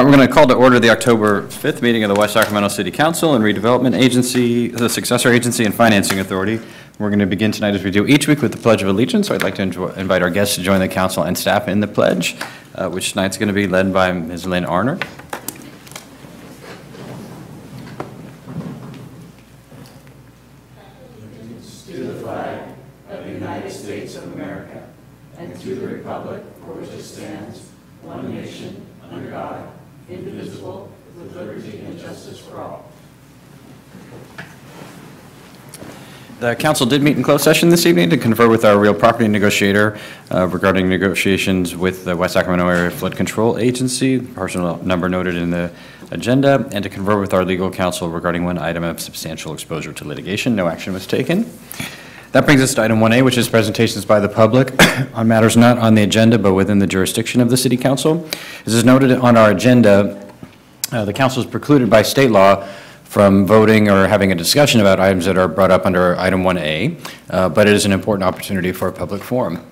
We're going to call to order the October 5th meeting of the West Sacramento City Council and Redevelopment Agency, the Successor Agency and Financing Authority. We're going to begin tonight as we do each week with the Pledge of Allegiance. So I'd like to enjoy- invite our guests to join the council and staff in the pledge, uh, which tonight's going to be led by Ms. Lynn Arner. The council did meet in closed session this evening to confer with our real property negotiator uh, regarding negotiations with the West Sacramento Area Flood Control Agency, parcel number noted in the agenda, and to confer with our legal counsel regarding one item of substantial exposure to litigation. No action was taken. That brings us to item 1A, which is presentations by the public on matters not on the agenda but within the jurisdiction of the city council. As is noted on our agenda, uh, the council is precluded by state law from voting or having a discussion about items that are brought up under item 1A, uh, but it is an important opportunity for a public forum.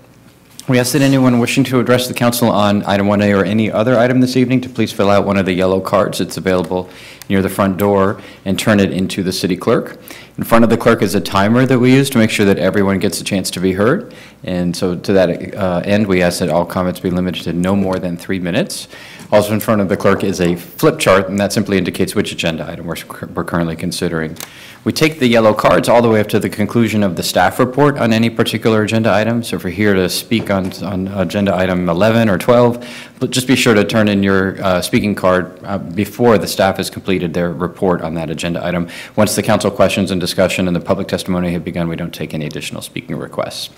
We ask that anyone wishing to address the council on item 1A or any other item this evening to please fill out one of the yellow cards that's available near the front door and turn it into the city clerk. In front of the clerk is a timer that we use to make sure that everyone gets a chance to be heard. And so to that uh, end, we ask that all comments be limited to no more than three minutes. Also in front of the clerk is a flip chart, and that simply indicates which agenda item we're, we're currently considering. We take the yellow cards all the way up to the conclusion of the staff report on any particular agenda item. So if we're here to speak on, on agenda item 11 or 12, just be sure to turn in your uh, speaking card uh, before the staff has completed their report on that agenda item. Once the council questions and discussion and the public testimony have begun, we don't take any additional speaking requests.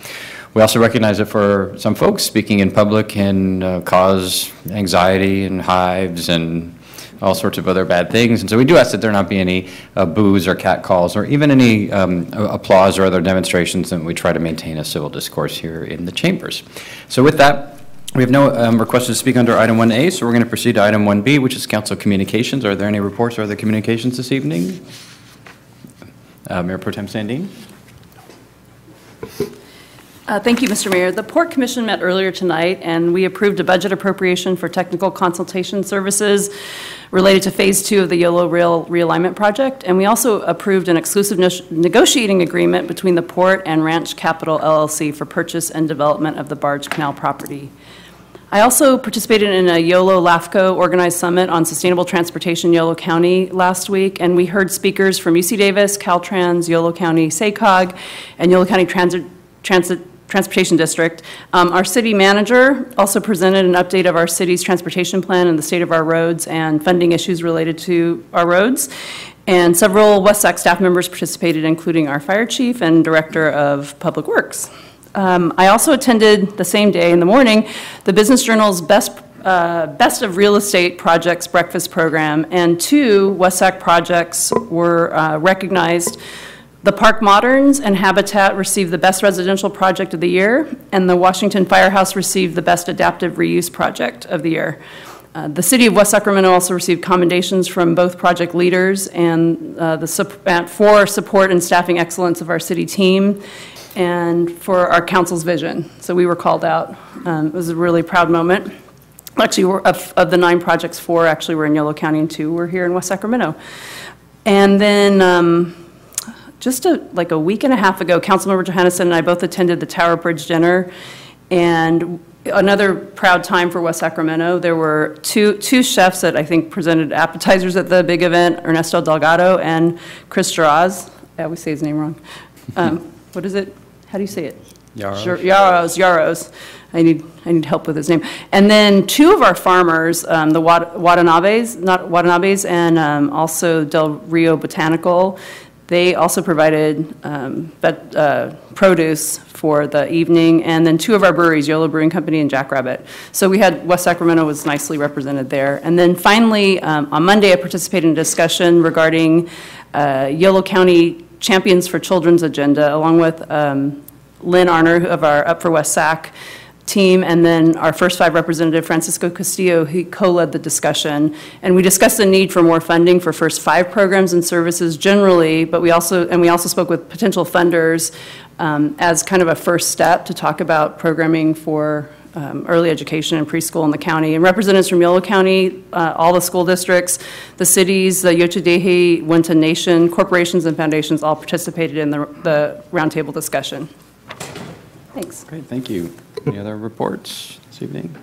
We also recognize that for some folks, speaking in public can uh, cause anxiety and hives and all sorts of other bad things. And so we do ask that there not be any uh, boos or cat calls or even any um, applause or other demonstrations, and we try to maintain a civil discourse here in the chambers. So with that, we have no um, requests to speak under item 1A, so we're going to proceed to item 1B, which is council communications. Are there any reports or other communications this evening? Uh, Mayor Pro Tem Sandeen? Uh, Thank you, Mr. Mayor. The Port Commission met earlier tonight, and we approved a budget appropriation for technical consultation services related to Phase Two of the Yolo Rail realignment project, and we also approved an exclusive ne- negotiating agreement between the Port and Ranch Capital LLC for purchase and development of the Barge Canal property. I also participated in a YOLO LAFCO organized summit on sustainable transportation Yolo County last week, and we heard speakers from UC Davis, Caltrans, Yolo County SACOG, and Yolo County Transit, Transit Transportation District. Um, Our city manager also presented an update of our city's transportation plan and the state of our roads and funding issues related to our roads. And several West Sac staff members participated, including our fire chief and director of public works. Um, I also attended the same day in the morning, the Business Journal's Best uh, Best of Real Estate Projects Breakfast Program, and two West Sac projects were uh, recognized the Park Moderns and Habitat received the Best Residential Project of the Year, and the Washington Firehouse received the Best Adaptive Reuse Project of the Year. Uh, The City of West Sacramento also received commendations from both project leaders and uh, the, for support and staffing excellence of our city team and for our council's vision. So we were called out. Um, It was a really proud moment. Actually, of of the nine projects, four actually were in Yolo County and two were here in West Sacramento. And then um, just a, like a week and a half ago, Councilmember Johannessen and I both attended the Tower Bridge dinner, and another proud time for West Sacramento. There were two, two chefs that I think presented appetizers at the big event, Ernesto Delgado and Chris Jarosz. I always say his name wrong. Um, What is it? How do you say it? Yaros. Yaros, Yaros. I need, I need help with his name. And then two of our farmers, um, the Wat- Watanabes, not Watanabes, and um, also Del Rio Botanical, they also provided um, uh, produce for the evening. And then two of our breweries, Yolo Brewing Company and Jackrabbit. So we had, West Sacramento was nicely represented there. And then finally, um, on Monday, I participated in a discussion regarding uh, Yolo County Champions for Children's Agenda, along with um, Lynn Arner of our Up for West Sac team, and then our first five representative, Francisco Castillo, he co-led the discussion. And we discussed the need for more funding for first five programs and services generally, but we also, and we also spoke with potential funders um, as kind of a first step to talk about programming for um, early education and preschool in the county. And representatives from Yolo County, uh, all the school districts, the cities, the Yochadehi, Wintun Nation, corporations and foundations all participated in the the roundtable discussion. Thanks. Great, thank you. Any other reports this evening?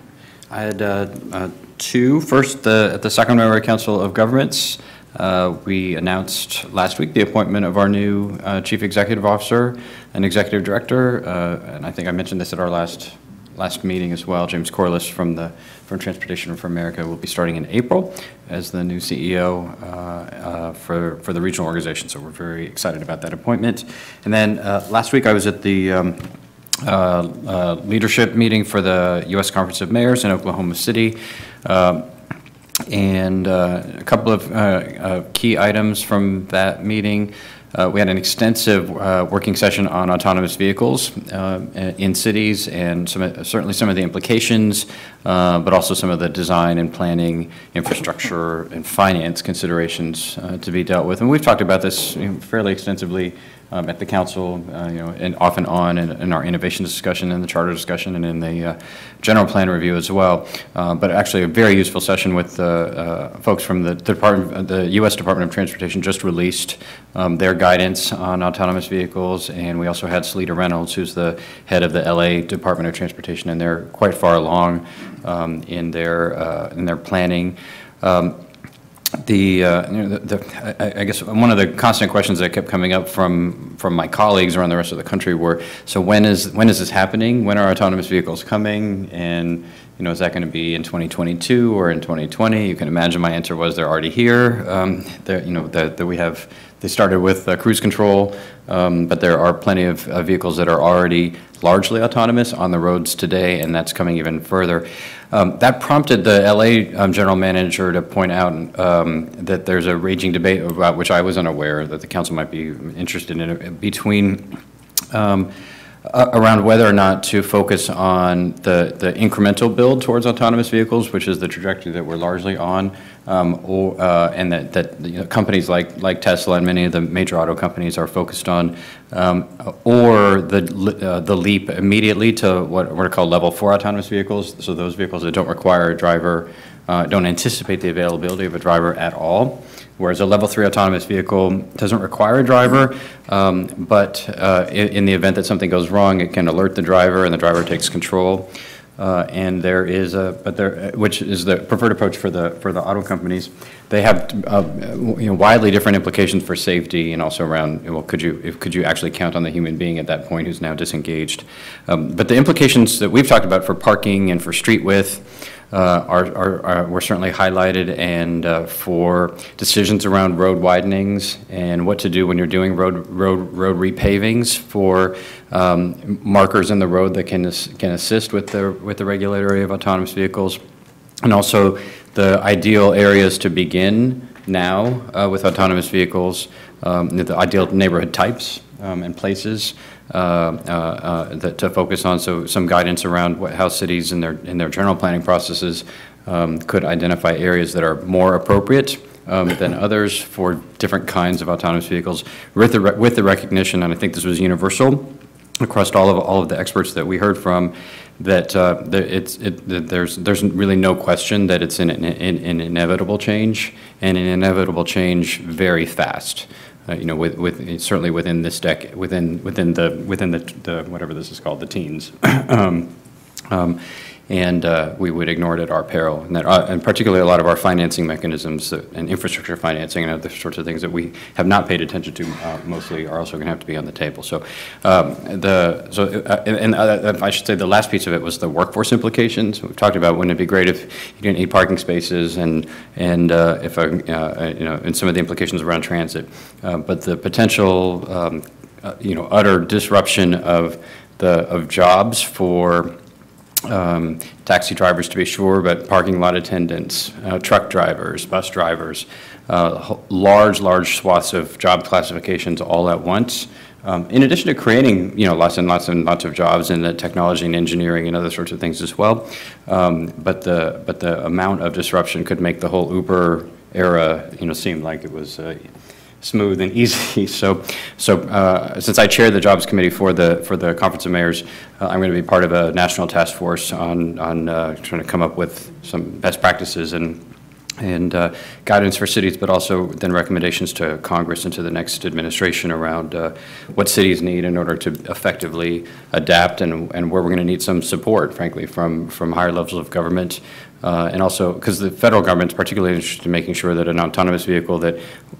I had uh, uh, two. First, the- at the Sacramento Council of Governments, uh, we announced last week the appointment of our new uh, Chief Executive Officer and Executive Director, uh, and I think I mentioned this at our last, last meeting as well. James Corless from the, from Transportation for America will be starting in April as the new CEO uh, uh, for, for the regional organization, so we're very excited about that appointment. And then, uh, last week, I was at the um, uh, uh, leadership meeting for the U.S. Conference of Mayors in Oklahoma City. Um, And uh, a couple of uh, uh, key items from that meeting. Uh, We had an extensive uh, working session on autonomous vehicles uh, in cities and some, certainly some of the implications, uh, but also some of the design and planning, infrastructure, and finance considerations uh, to be dealt with. And we've talked about this fairly extensively um, at the council, uh, you know, and off and on in, in our innovation discussion, in the charter discussion, and in the uh, general plan review as well. Uh, but actually, a very useful session with uh, uh, folks from the Department, the U.S. Department of Transportation just released um, their guidance on autonomous vehicles, and we also had Seleta Reynolds, who's the head of the L.A. Department of Transportation, and they're quite far along um, in their uh, in their planning. Um, the, uh, you know, the, the- I I guess, one of the constant questions that kept coming up from, from my colleagues around the rest of the country were, so when is, when is this happening? When are autonomous vehicles coming? And, you know, is that going to be in 2022 or in 2020? You can imagine my answer was, they're already here. Um, you know, that, that we have, they started with uh, cruise control, um, but there are plenty of uh, vehicles that are already largely autonomous on the roads today, and that's coming even further. Um, That prompted the LA um, general manager to point out um, that there's a raging debate about, which I was unaware, that the council might be interested in, uh, between, a- around whether or not to focus on the the incremental build towards autonomous vehicles, which is the trajectory that we're largely on, um, or, uh, and that, that, you know, companies like, like Tesla and many of the major auto companies are focused on, um, or the, uh, the leap immediately to what are called level four autonomous vehicles, so those vehicles that don't require a driver, uh, don't anticipate the availability of a driver at all, whereas a level three autonomous vehicle doesn't require a driver, um, but uh, in, in the event that something goes wrong, it can alert the driver, and the driver takes control. Uh, And there is a, but there, which is the preferred approach for the, for the auto companies. They have, uh, you know, widely different implications for safety and also around, well, could you, could you actually count on the human being at that point who's now disengaged? Um, But the implications that we've talked about for parking and for street width uh, are, are, are- were certainly highlighted, and uh, for decisions around road widenings and what to do when you're doing road, road, road repavings for um, markers in the road that can, can assist with the, with the regulatory of autonomous vehicles. And also the ideal areas to begin now uh, with autonomous vehicles, um, the ideal neighborhood types um, and places uh, uh, uh, that to focus on. So some guidance around what, how cities in their, in their general planning processes um, could identify areas that are more appropriate um, than others for different kinds of autonomous vehicles with the, with the recognition, and I think this was universal, across all of, all of the experts that we heard from, that uh, it's, it, that there's, there's really no question that it's an, an an inevitable change, and an inevitable change very fast. Uh, You know, with, with, certainly within this deck, within, within the, within the, the, whatever this is called, the teens. Um, um, And uh, we would ignore it at our peril. And that, uh, and particularly a lot of our financing mechanisms that- and infrastructure financing and other sorts of things that we have not paid attention to uh, mostly are also going to have to be on the table. So um, the, so, uh, and uh, I should say, the last piece of it was the workforce implications. We've talked about, wouldn't it be great if you didn't need parking spaces and, and uh, if, uh, you know, and some of the implications around transit. But the potential, um, you know, utter disruption of the, of jobs for um, taxi drivers to be sure, but parking lot attendants, uh, truck drivers, bus drivers, uh, large, large swaths of job classifications all at once. Um, In addition to creating, you know, lots and lots and lots of jobs in the technology and engineering and other sorts of things as well. Um, But the, but the amount of disruption could make the whole Uber era, you know, seem like it was, uh, smooth and easy. So, so uh, since I chair the Jobs Committee for the, for the Conference of Mayors, uh, I'm going to be part of a national task force on, on uh, trying to come up with some best practices and and uh, guidance for cities, but also then recommendations to Congress and to the next administration around uh, what cities need in order to effectively adapt and, and where we're going to need some support, frankly, from, from higher levels of government. Uh, and also, because the federal government's particularly interested in making sure that an autonomous vehicle that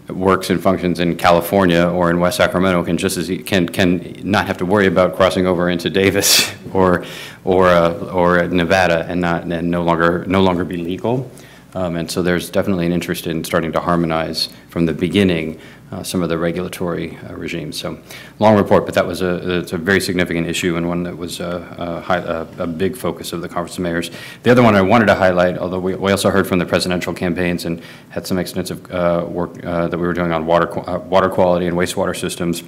works and functions in California or in West Sacramento can just as, can, can not have to worry about crossing over into Davis or, or, uh, or Nevada and not, and no longer, no longer be legal. Um, And so there's definitely an interest in starting to harmonize from the beginning uh, some of the regulatory uh, regimes. So, long report, but that was a, a very significant issue and one that was uh, a, hi- a, a big focus of the Conference of Mayors. The other one I wanted to highlight, although we, we also heard from the presidential campaigns and had some extensive uh, work uh, that we were doing on water, uh, water quality and wastewater systems,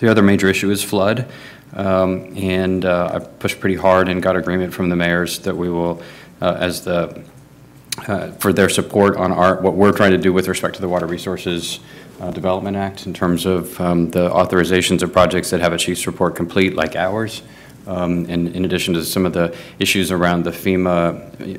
the other major issue is flood. Um, And uh, I pushed pretty hard and got agreement from the mayors that we will, uh, as the, uh, for their support on our, what we're trying to do with respect to the Water Resources uh, Development Act in terms of um, the authorizations of projects that have a chief's report complete, like ours. Um, And in addition to some of the issues around the FEMA,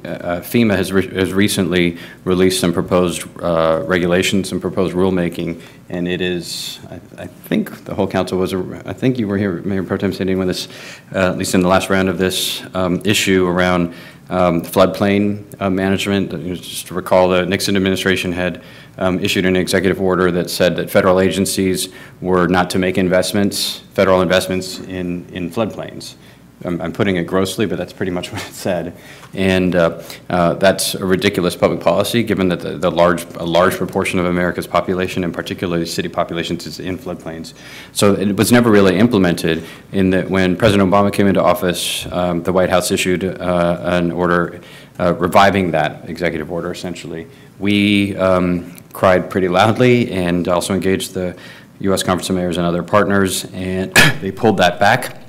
uh, FEMA has re- has recently released some proposed uh, regulations, some proposed rulemaking, and it is, I I think the whole council was, a- I think you were here, Mayor Pro Tem, sitting with us, uh, at least in the last round of this um, issue around um, floodplain uh, management. Uh, Just to recall, the Nixon administration had um, issued an executive order that said that federal agencies were not to make investments, federal investments in, in floodplains. I'm, I'm putting it grossly, but that's pretty much what it said. And uh, uh, that's a ridiculous public policy, given that the, the large, a large proportion of America's population, and particularly city populations, is in floodplains. So it was never really implemented in that when President Obama came into office, um, the White House issued uh, an order uh, reviving that executive order, essentially. We um, cried pretty loudly and also engaged the U.S. Conference of Mayors and other partners, and they pulled that back.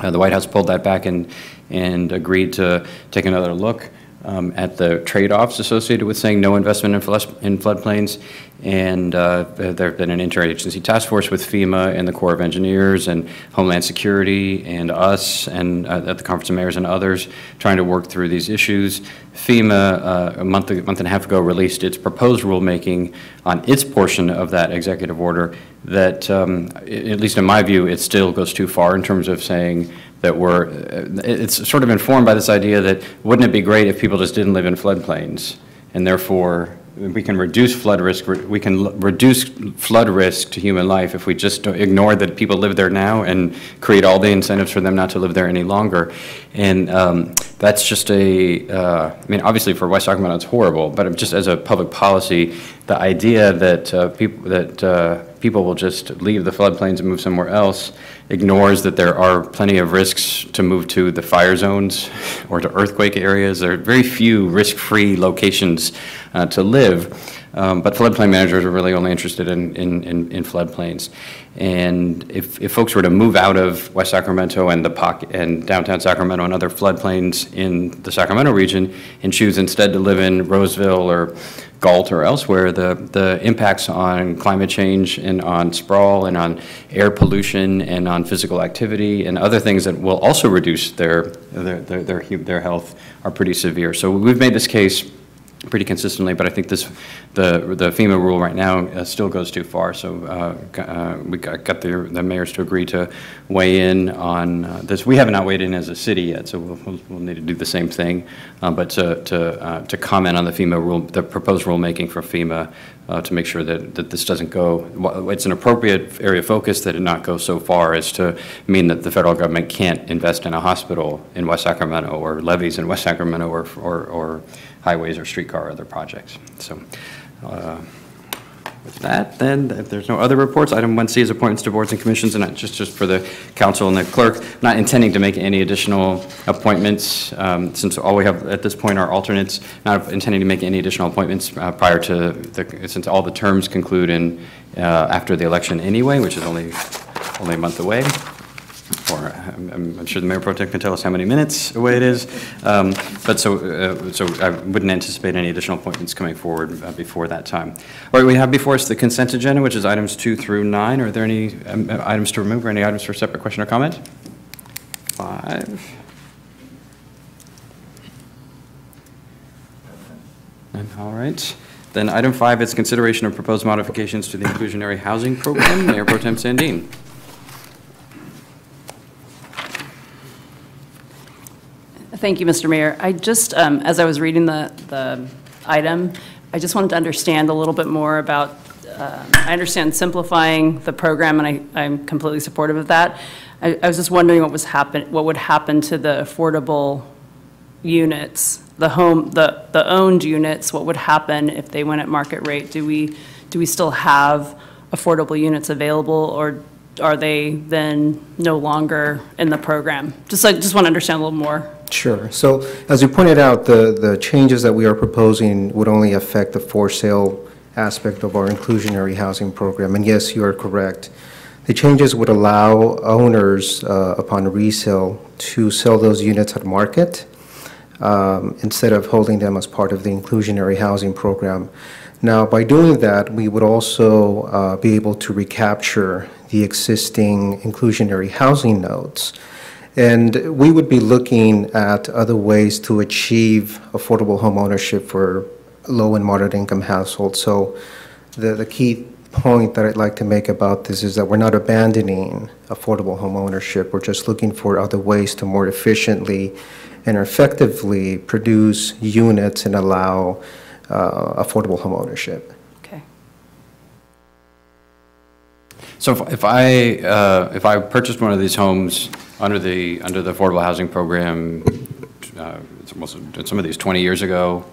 Uh, The White House pulled that back and, and agreed to take another look um, at the trade-offs associated with saying no investment in in floodplains. And uh, there have been an interagency task force with FEMA and the Corps of Engineers and Homeland Security and us and uh, at the Conference of Mayors and others trying to work through these issues. FEMA, uh, a month, month and a half ago, released its proposed rulemaking on its portion of that executive order that, um, at least in my view, it still goes too far in terms of saying that we're, uh, it's sort of informed by this idea that wouldn't it be great if people just didn't live in floodplains? And therefore, we can reduce flood risk, we can reduce flood risk to human life if we just ignore that people live there now and create all the incentives for them not to live there any longer. And um, that's just a, uh, I mean, obviously for West Sacramento, it's horrible, but just as a public policy, the idea that uh, people, that uh, people will just leave the floodplains and move somewhere else ignores that there are plenty of risks to move to the fire zones or to earthquake areas. There are very few risk-free locations uh, to live. Um, But floodplain managers are really only interested in, in, in in floodplains. And if, if folks were to move out of West Sacramento and the pocket, and downtown Sacramento and other floodplains in the Sacramento region and choose instead to live in Roseville or Galt or elsewhere, the, the impacts on climate change and on sprawl and on air pollution and on physical activity and other things that will also reduce their, their, their, their their health are pretty severe. So we've made this case pretty consistently, but I think this, the, the FEMA rule right now uh, still goes too far. So uh, uh, we got got the, the mayors to agree to weigh in on uh, this. We have not weighed in as a city yet, so we'll, we'll- need to do the same thing. Uh, But to, to, uh, to comment on the FEMA rule, the proposed rulemaking for FEMA, to make sure that, that this doesn't go, it's an appropriate area of focus, that it not go so far as to mean that the federal government can't invest in a hospital in West Sacramento, or levees in West Sacramento, or, or, or highways or streetcar or other projects. So, uh, with that, then, if there's no other reports, item 1C is appointments to boards and commissions, and just, just for the council and the clerk, not intending to make any additional appointments, um, since all we have at this point are alternates, not intending to make any additional appointments uh, prior to, the since all the terms conclude in, uh, after the election anyway, which is only, only a month away. Or I'm- I'm sure the Mayor Pro Tem can tell us how many minutes away it is. Um, But so, uh, so I wouldn't anticipate any additional appointments coming forward uh, before that time. All right, we have before us the consent agenda, which is items two through nine. Are there any um, items to remove or any items for separate question or comment? Five. All right. Then item five is consideration of proposed modifications to the inclusionary housing program. Mayor Pro Tem Sandeen. Thank you, Mr. Mayor. I just, um, as I was reading the, the item, I just wanted to understand a little bit more about, uh, I understand simplifying the program, and I, I'm completely supportive of that. I, I was just wondering what was happen, what would happen to the affordable units, the home, the, the owned units, what would happen if they went at market rate? Do we, do we still have affordable units available, or are they then no longer in the program? Just, I just want to understand a little more. Sure. So as you pointed out, the, the changes that we are proposing would only affect the for sale aspect of our inclusionary housing program. And yes, you are correct. The changes would allow owners, uh, upon resale, to sell those units at market um, instead of holding them as part of the inclusionary housing program. Now, by doing that, we would also uh, be able to recapture the existing inclusionary housing notes. And we would be looking at other ways to achieve affordable home ownership for low and moderate income households. So the, the key point that I'd like to make about this is that we're not abandoning affordable home ownership. We're just looking for other ways to more efficiently and effectively produce units and allow uh, affordable home ownership. Okay. So if- if I, uh, if I purchased one of these homes under the, under the affordable housing program, uh, it's almost, some of these 20 years ago,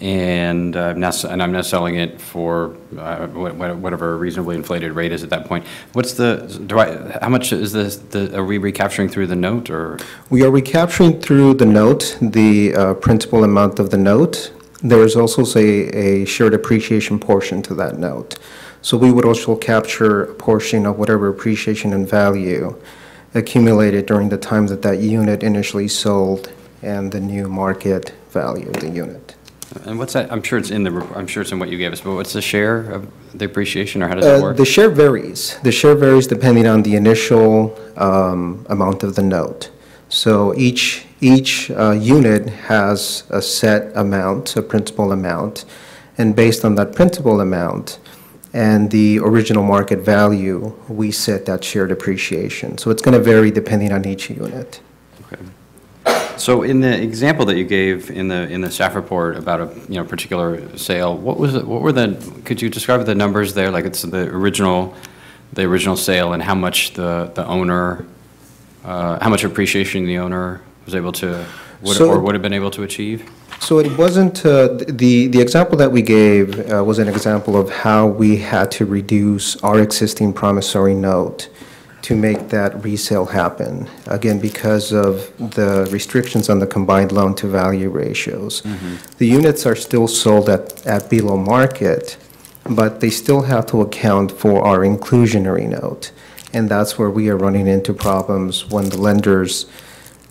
and I'm now, and I'm now selling it for uh, wha- wha- whatever a reasonably inflated rate is at that point, what's the, do I, how much is this, the- are we recapturing through the note, or? We are recapturing through the note the uh, principal amount of the note. There is also, say, a shared appreciation portion to that note. So we would also capture a portion of whatever appreciation and value accumulated during the time that that unit initially sold and the new market value of the unit. And what's that, I'm sure it's in the, I'm sure it's in what you gave us, but what's the share of the appreciation, or how does that Uh, work? The share varies. The share varies depending on the initial um, amount of the note. So each, each uh, unit has a set amount, a principal amount, and based on that principal amount and the original market value, we set that shared appreciation. So it's going to vary depending on each unit. Okay. So in the example that you gave in the, in the staff report about a, you know, particular sale, what was, it? what were the, could you describe the numbers there? Like it's the original, the original sale and how much the, the owner, uh, how much appreciation the owner was able to, would- So- or would have been able to achieve? So it wasn't, uh, the, the example that we gave uh, was an example of how we had to reduce our existing promissory note to make that resale happen. Again, because of the restrictions on the combined loan-to-value ratios. The units are still sold at, at below market, but they still have to account for our inclusionary note. And that's where we are running into problems when the lenders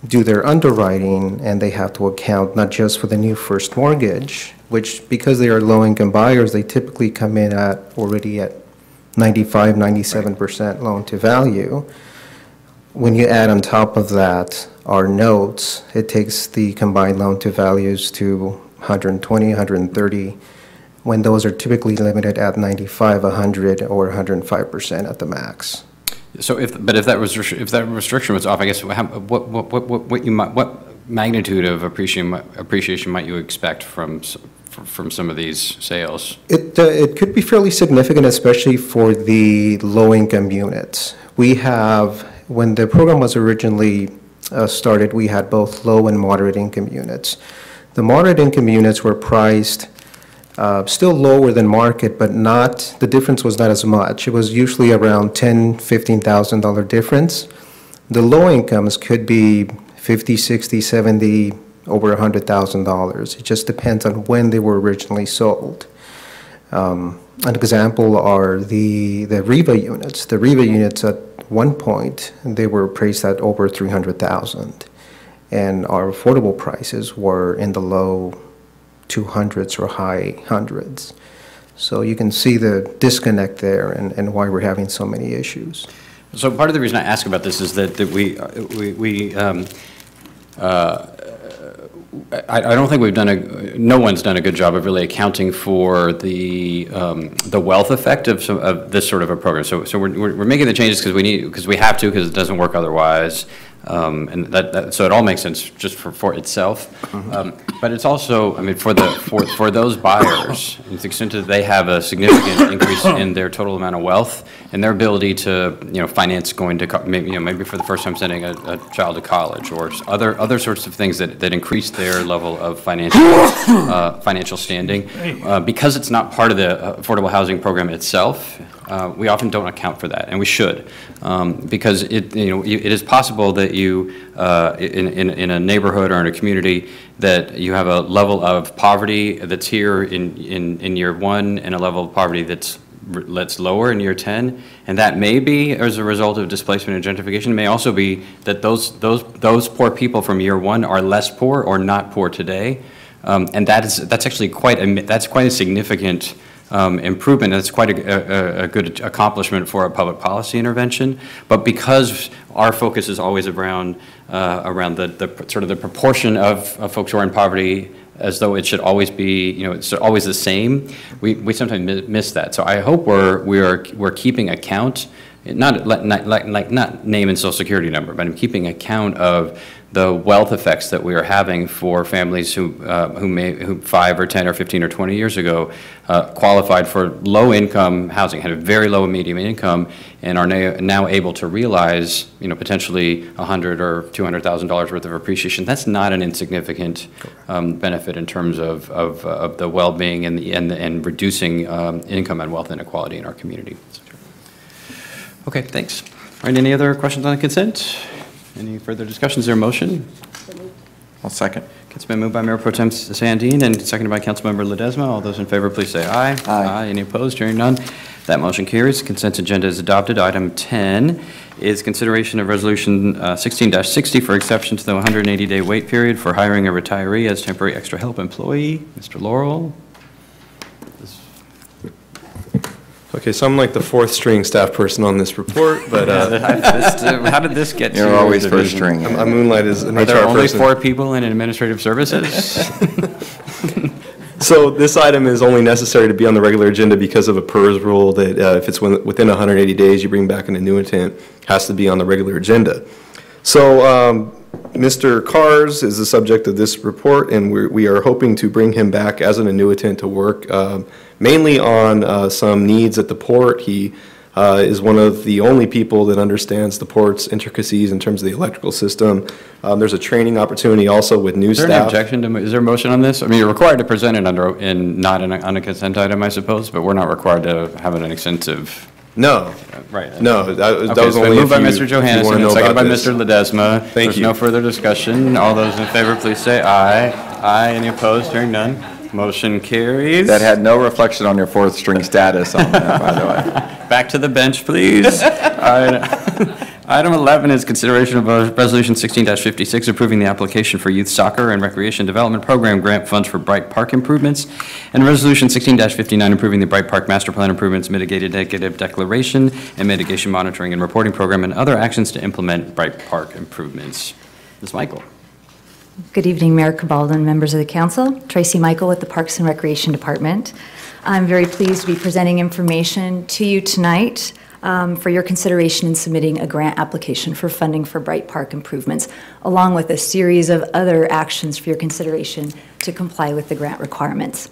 do their underwriting and they have to account not just for the new first mortgage, which because they are low-income buyers, they typically come in at, already at 95, 97% loan-to-value. When you add on top of that our notes, it takes the combined loan-to-values to 120, 130, when those are typically limited at 95, 100, or 105% at the max. So if, but if that was, if that restriction was off, I guess, what, what, what- what you might, what magnitude of appreciation, appreciation might you expect from, from some of these sales? It, uh, it could be fairly significant, especially for the low-income units. We have, when the program was originally uh, started, we had both low and moderate income units. The moderate income units were priced uh, still lower than market, but not, the difference was not as much. It was usually around ten, fifteen thousand dollar difference. The low incomes could be fifty, sixty, seventy, over a hundred thousand dollars. It just depends on when they were originally sold. Um, An example are the, the REVA units. The REVA units at one point, they were appraised at over 300,000. And our affordable prices were in the low 200s or high hundreds. So you can see the disconnect there and, and why we're having so many issues. So part of the reason I ask about this is that, that we, uh, we, we, um, uh, I, I don't think we've done a, no one's done a good job of really accounting for the, um, the wealth effect of some, of this sort of a program. So, so we're, we're we're making the changes because we need, because we have to, because it doesn't work otherwise. Um, and that, that, so it all makes sense just for, for itself. Um, but it's also, I mean, for the, for, for those buyers, to the extent that they have a significant increase in their total amount of wealth and their ability to, you know, finance going to, maybe, you know, maybe for the first time sending a, a child to college or other, other sorts of things that, that increase their level of financial, uh, financial standing. Uh, because it's not part of the uh, affordable housing program itself, uh, we often don't account for that, and we should, um, because it, you know, it is possible that you, uh, in, in in a neighborhood or in a community, that you have a level of poverty that's here in, in, in year one, and a level of poverty that's, that's lower in year 10, and that may be as a result of displacement and gentrification, It may also be that those, those, those poor people from year one are less poor or not poor today, um, And that is, that's actually quite, a that's quite a significant um, improvement. That's quite a, a- a good accomplishment for a public policy intervention. But because our focus is always around, uh, around the, the sort of the proportion of of folks who are in poverty as though it should always be, you know, it's always the same, we, we sometimes miss that. So I hope we're, we are, we're keeping account, not, not, like, not name and social security number, but I'm keeping account of the wealth effects that we are having for families who, uh, who may, who five or 10 or 15 or 20 years ago uh, qualified for low-income housing, had a very low and medium income, and are na- now able to realize, you know, potentially 100 or $200,000 worth of appreciation. That's not an insignificant um, benefit in terms of, of, of the well-being and, the, and, and reducing um, income and wealth inequality in our community. Okay, thanks. All right, any other questions on consent? Any further discussions? Is there a motion? I'll second. It's been moved by Mayor Pro Tem Sandeen and seconded by Councilmember Ledesma. All those in favor, please say aye. Aye. Any opposed? Hearing none. That motion carries. Consent agenda is adopted. Item 10 is consideration of Resolution uh, 16-60 for exception to the 180-day wait period for hiring a retiree as temporary extra help employee. Mr. Laurel? Okay, so I'm like the fourth string staff person on this report, but uh, How did this get to You're your always first division? string. I'm- I moonlight as an Are HR there only person. four people in administrative services? So this item is only necessary to be on the regular agenda because of a PERS rule that uh, if it's within within 180 days, you bring back an annuitant, has to be on the regular agenda. So um, Mr. Cars is the subject of this report, and we're- we are hoping to bring him back as an annuitant to work um, mainly on uh, some needs at the port. He uh, is one of the only people that understands the port's intricacies in terms of the electrical system. Um, There's a training opportunity also with new Is there staff. an objection to, is there a motion on this? I mean, you're required to present it under, in, not in a- on a consent item, I suppose, but we're not required to have an extensive, No, right? no, that was that Okay, was it's only moved by Mr. if you and seconded by this. Mr. Ledesma. Thank There's you. no further discussion. All those in favor, please say aye. Aye, any opposed? Hearing none. Motion carries. That had no reflection on your fourth string status on that, by the way. Back to the bench, please. All right. Item 11 is consideration of Resolution 16-56 approving the application for Youth Soccer and Recreation Development Program grant funds for Bryte Park improvements, and Resolution 16-59 approving the Bryte Park Master Plan improvements, mitigated negative declaration, and mitigation monitoring and reporting program, and other actions to implement Bryte Park improvements. Ms. Michael? Good evening, Mayor Cabal and members of the council. Tracy Michael with the Parks and Recreation Department. I'm very pleased to be presenting information to you tonight um, for your consideration in submitting a grant application for funding for Bryte Park improvements, along with a series of other actions for your consideration to comply with the grant requirements.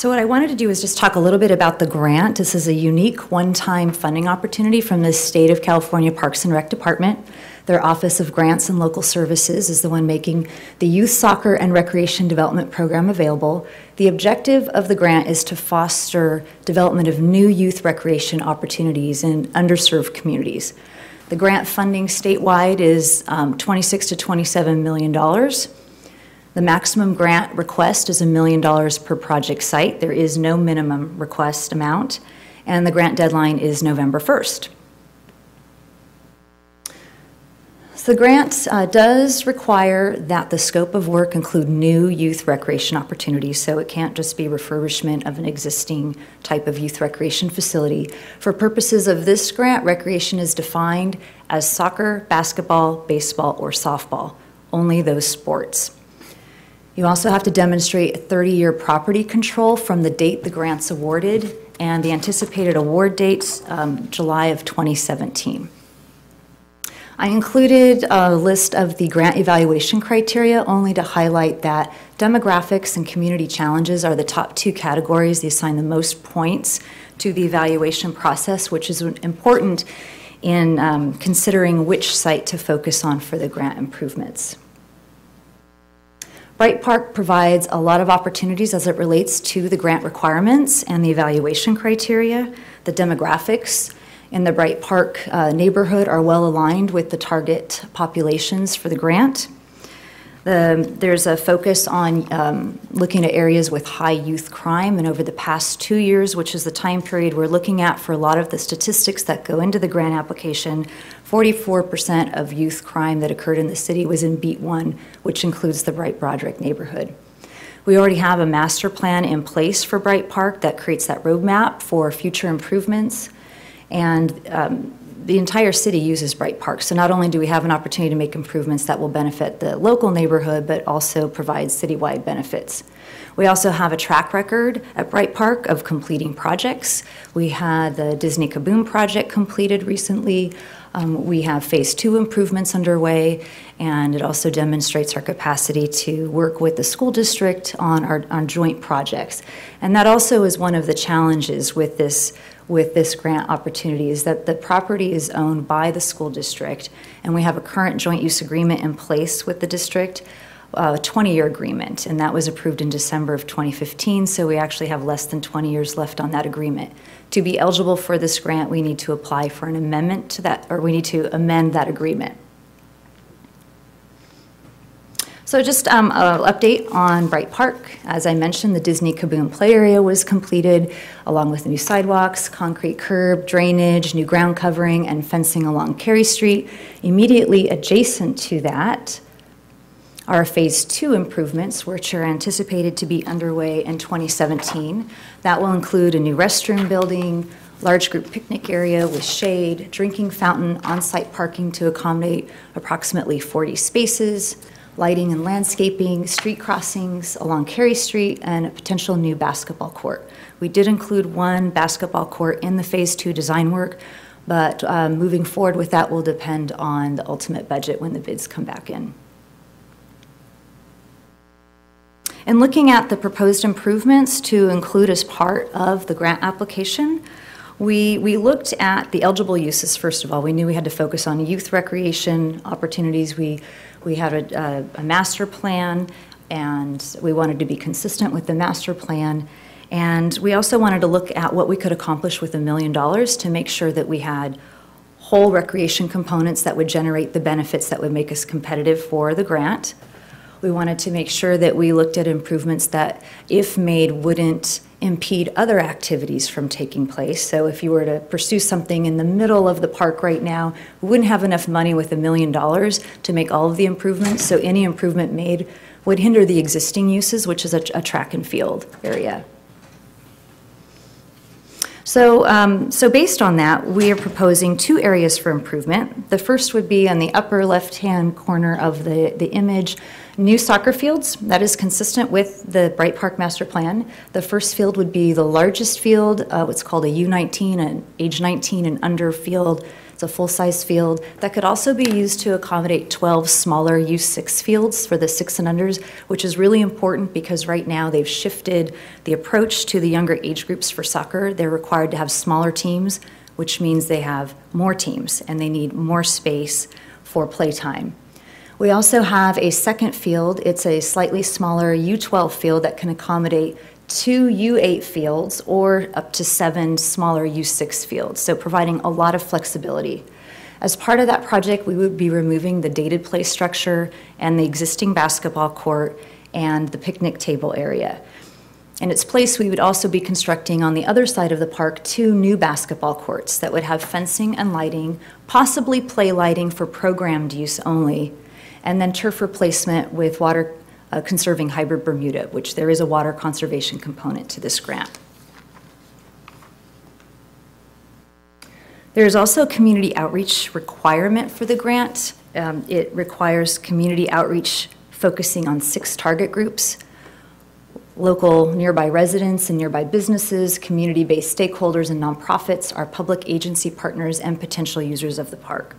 So what I wanted to do is just talk a little bit about the grant. This is a unique one-time funding opportunity from the State of California Parks and Rec Department. Their Office of Grants and Local Services is the one making the Youth Soccer and Recreation Development Program available. The objective of the grant is to foster development of new youth recreation opportunities in underserved communities. The grant funding statewide is um, 26 to 27 million dollars. The maximum grant request is a million dollars per project site. There is no minimum request amount. and the grant deadline is November 1st. So the grant uh, does require that the scope of work include new youth recreation opportunities, so it can't just be refurbishment of an existing type of youth recreation facility. For purposes of this grant, recreation is defined as soccer, basketball, baseball, or softball, only those sports. You also have to demonstrate a 30-year property control from the date the grant's awarded, and the anticipated award dates, um, July of 2017. I included a list of the grant evaluation criteria only to highlight that demographics and community challenges are the top two categories. They assign the most points to the evaluation process, which is important in um, considering which site to focus on for the grant improvements. Bryte Park provides a lot of opportunities as it relates to the grant requirements and the evaluation criteria, the demographics, in the Bryte Park uh, neighborhood are well aligned with the target populations for the grant. The, there's a focus on um, looking at areas with high youth crime, and over the past two years, which is the time period we're looking at for a lot of the statistics that go into the grant application, 44% of youth crime that occurred in the city was in Beat 1, which includes the Bryte Broderick neighborhood. We already have a master plan in place for Bryte Park that creates that roadmap for future improvements. And um, the entire city uses Bryte Park. So not only do we have an opportunity to make improvements that will benefit the local neighborhood, but also provide citywide benefits. We also have a track record at Bryte Park of completing projects. We had the Disney Kaboom project completed recently. Um, we have phase two improvements underway, and it also demonstrates our capacity to work with the school district on our on joint projects. And that also is one of the challenges with this with this grant opportunity is that the property is owned by the school district, and we have a current joint use agreement in place with the district, a 20 year agreement, and that was approved in December of 2015, so we actually have less than 20 years left on that agreement. To be eligible for this grant, we need to apply for an amendment to that, or we need to amend that agreement. So just um, an update on Bryte Park. As I mentioned, the Disney Kaboom play area was completed, along with new sidewalks, concrete curb, drainage, new ground covering, and fencing along Carey Street. Immediately adjacent to that are Phase 2 improvements, which are anticipated to be underway in 2017. That will include a new restroom building, large group picnic area with shade, drinking fountain, on-site parking to accommodate approximately 40 spaces, lighting and landscaping, street crossings along Carey Street, and a potential new basketball court. We did include one basketball court in the Phase 2 design work, but um, moving forward with that will depend on the ultimate budget when the bids come back in. And looking at the proposed improvements to include as part of the grant application, we, we looked at the eligible uses first of all. We knew we had to focus on youth recreation opportunities. We we had a, a, a master plan, and we wanted to be consistent with the master plan. And we also wanted to look at what we could accomplish with a million dollars to make sure that we had whole recreation components that would generate the benefits that would make us competitive for the grant. We wanted to make sure that we looked at improvements that, if made, wouldn't impede other activities from taking place. So if you were to pursue something in the middle of the park right now, we wouldn't have enough money with a million dollars to make all of the improvements. So any improvement made would hinder the existing uses, which is a, a track and field area. So, um, so based on that, we are proposing two areas for improvement. The first would be on the upper left-hand corner of the, the image, new soccer fields. That is consistent with the Bryte Park Master Plan. The first field would be the largest field, uh, what's called a U19, an age 19 and under field. It's a full-size field that could also be used to accommodate 12 smaller U6 fields for the six and unders, which is really important because right now they've shifted the approach to the younger age groups for soccer. They're required to have smaller teams, which means they have more teams and they need more space for playtime. We also have a second field. It's a slightly smaller U12 field that can accommodate two U8 fields or up to seven smaller U6 fields, so providing a lot of flexibility. As part of that project, we would be removing the dated play structure and the existing basketball court and the picnic table area. In its place, we would also be constructing on the other side of the park two new basketball courts that would have fencing and lighting, possibly play lighting for programmed use only, and then turf replacement with water uh, conserving hybrid Bermuda, which there is a water conservation component to this grant. There is also a community outreach requirement for the grant. Um, It requires community outreach focusing on six target groups, local nearby residents and nearby businesses, community-based stakeholders and nonprofits, our public agency partners, and potential users of the park.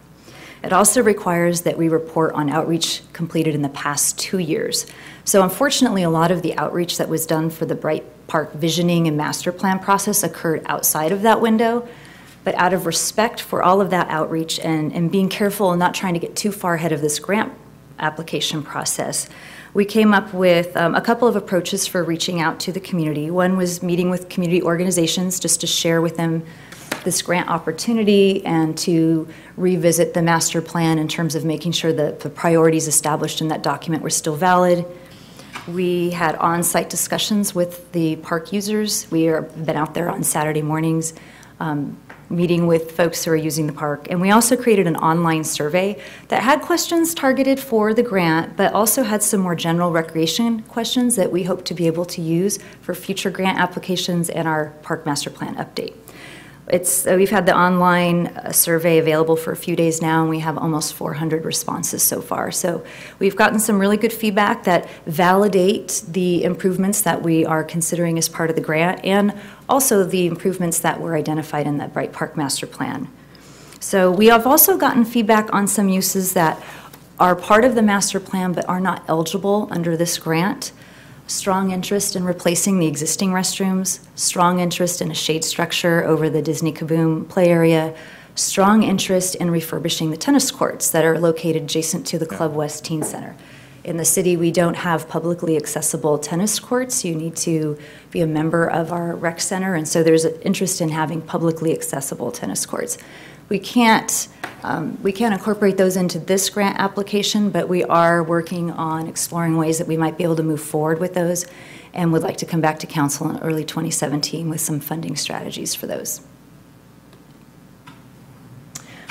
It also requires that we report on outreach completed in the past two years. So unfortunately, a lot of the outreach that was done for the Bryte Park visioning and master plan process occurred outside of that window. But out of respect for all of that outreach and, and being careful and not trying to get too far ahead of this grant application process, we came up with um, a couple of approaches for reaching out to the community. One was meeting with community organizations just to share with them this grant opportunity and to revisit the master plan in terms of making sure that the priorities established in that document were still valid. We had on-site discussions with the park users. We have been out there on Saturday mornings, um, meeting with folks who are using the park. And we also created an online survey that had questions targeted for the grant, but also had some more general recreation questions that we hope to be able to use for future grant applications and our park master plan update. It's, uh, we've had the online uh, survey available for a few days now, and we have almost 400 responses so far. So we've gotten some really good feedback that validate the improvements that we are considering as part of the grant, and also the improvements that were identified in that Bryte Park Master Plan. So we have also gotten feedback on some uses that are part of the master plan but are not eligible under this grant strong interest in replacing the existing restrooms, strong interest in a shade structure over the Disney Kaboom play area, strong interest in refurbishing the tennis courts that are located adjacent to the Club West Teen Center. In the city, we don't have publicly accessible tennis courts. You need to be a member of our rec center, and so there's an interest in having publicly accessible tennis courts. We can't, um, we can't incorporate those into this grant application, but we are working on exploring ways that we might be able to move forward with those and would like to come back to council in early 2017 with some funding strategies for those.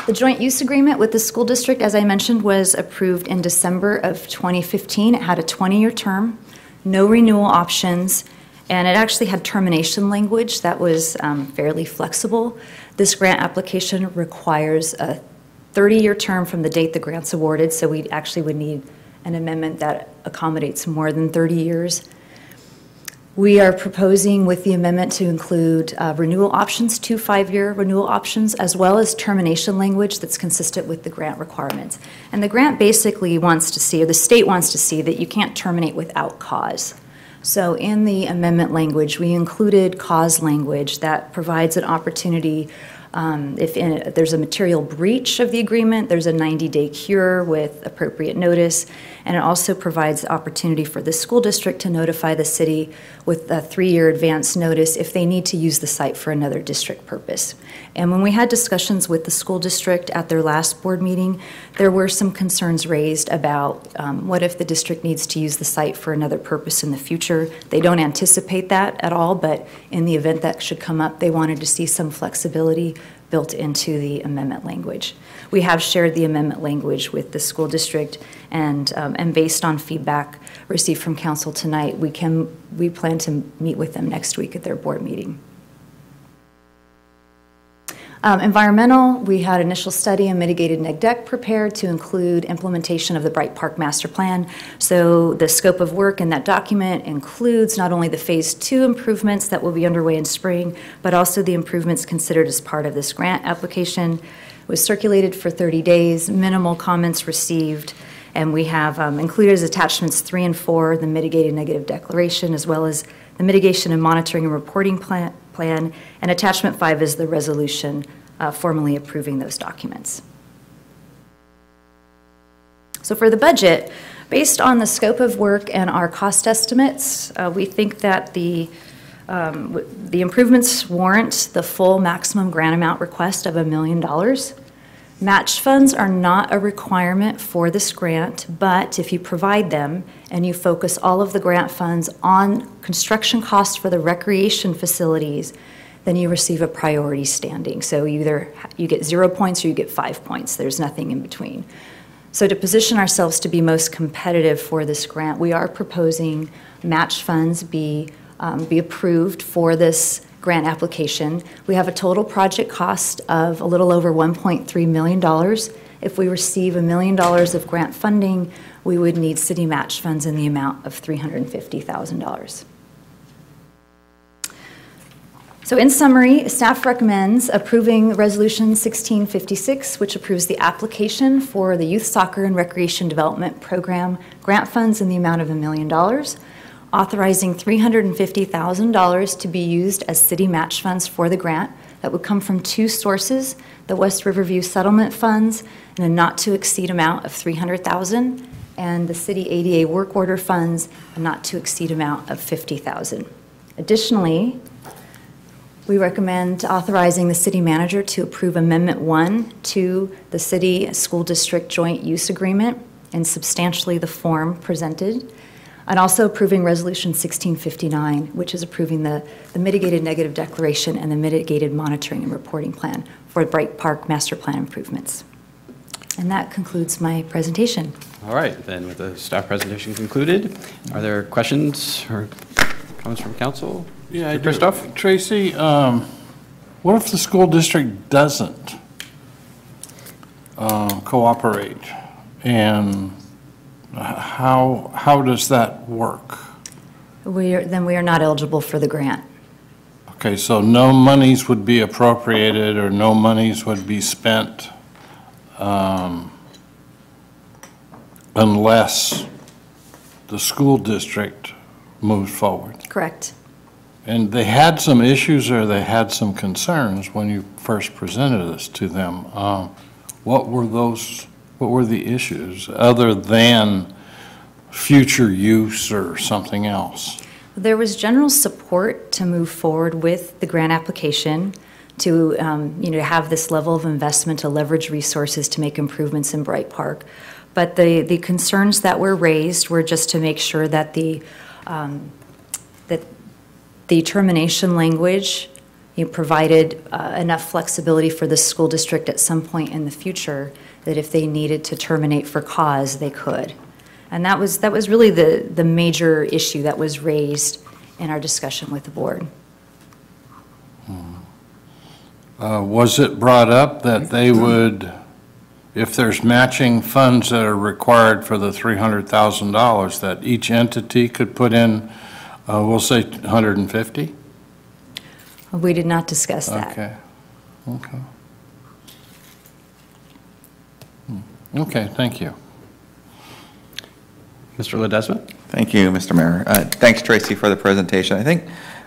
The joint use agreement with the school district, as I mentioned, was approved in December of 2015. It had a 20-year term, no renewal options, and it actually had termination language that was um, fairly flexible. This grant application requires a 30-year term from the date the grant's awarded, so we actually would need an amendment that accommodates more than 30 years. We are proposing with the amendment to include uh, renewal options, two five-year renewal options, as well as termination language that's consistent with the grant requirements. And the grant basically wants to see, or the state wants to see, that you can't terminate without cause. So in the amendment language, we included cause language that provides an opportunity um, If in- if there's a material breach of the agreement, there's a 90-day cure with appropriate notice, and it also provides the opportunity for the school district to notify the city with a three-year advance notice if they need to use the site for another district purpose. And when we had discussions with the school district at their last board meeting, there were some concerns raised about um, what if the district needs to use the site for another purpose in the future? They don't anticipate that at all, but in the event that should come up, they wanted to see some flexibility built into the amendment language. We have shared the amendment language with the school district, and, um, and based on feedback received from council tonight, we can, we plan to meet with them next week at their board meeting. Um, Environmental, we had initial study and mitigated neg dec prepared to include implementation of the Bryte Park Master Plan. So the scope of work in that document includes not only the Phase Two improvements that will be underway in spring, but also the improvements considered as part of this grant application. It was circulated for 30 days, minimal comments received, and we have um, included as attachments three and four, the mitigated negative declaration, as well as the mitigation and monitoring and reporting plan, plan, and attachment five is the resolution uh, formally approving those documents. So for the budget, based on the scope of work and our cost estimates, uh, we think that the um, the improvements warrant the full maximum grant amount request of a million dollars. Match funds are not a requirement for this grant, but if you provide them and you focus all of the grant funds on construction costs for the recreation facilities, then you receive a priority standing. So either you get zero points or you get five points. There's nothing in between. So to position ourselves to be most competitive for this grant, we are proposing match funds be, um, be approved for this grant application. We have a total project cost of a little over $1.3 million. If we receive a million dollars of grant funding, we would need city match funds in the amount of $350,000. So in summary, staff recommends approving Resolution 1656, which approves the application for the Youth Soccer and Recreation Development Program grant funds in the amount of a million dollars, authorizing $350,000 to be used as city match funds for the grant that would come from two sources, the West Riverview Settlement Funds in a not-to-exceed amount of 300,000, and the city ADA work order funds, a not-to-exceed amount of 50,000. Additionally, we recommend authorizing the city manager to approve Amendment 1 to the city school district joint use agreement in substantially the form presented, and also approving Resolution 1659, which is approving the the mitigated negative declaration and the mitigated monitoring and reporting plan for the Bryte Park Master Plan improvements. And that concludes my presentation. All right, then with the staff presentation concluded, are there questions or comments from council? Yeah, I do. Kristoff? Tracy, um, what if the school district doesn't uh, cooperate? And how, how does that work? We are, then we are not eligible for the grant. Okay, so no monies would be appropriated or no monies would be spent um, unless the school district moves forward? Correct. And they had some issues or they had some concerns when you first presented this to them. Um, What were those, what were the issues, other than future use or something else? There was general support to move forward with the grant application, to, um, you know, have this level of investment, to leverage resources to make improvements in Bryte Park. But the, the concerns that were raised were just to make sure that the, um, that the termination language, you know, provided uh, enough flexibility for the school district at some point in the future, that if they needed to terminate for cause, they could. And that was, that was really the, the major issue that was raised in our discussion with the board. Uh, Was it brought up that they would, if there's matching funds that are required for the $300,000, that each entity could put in, uh, we'll say 150? We did not discuss that. Okay, okay. Hmm. Okay, thank you. Mr. Ledesma? Thank you, Mr. Mayor. Uh, Thanks, Tracy, for the presentation. I think,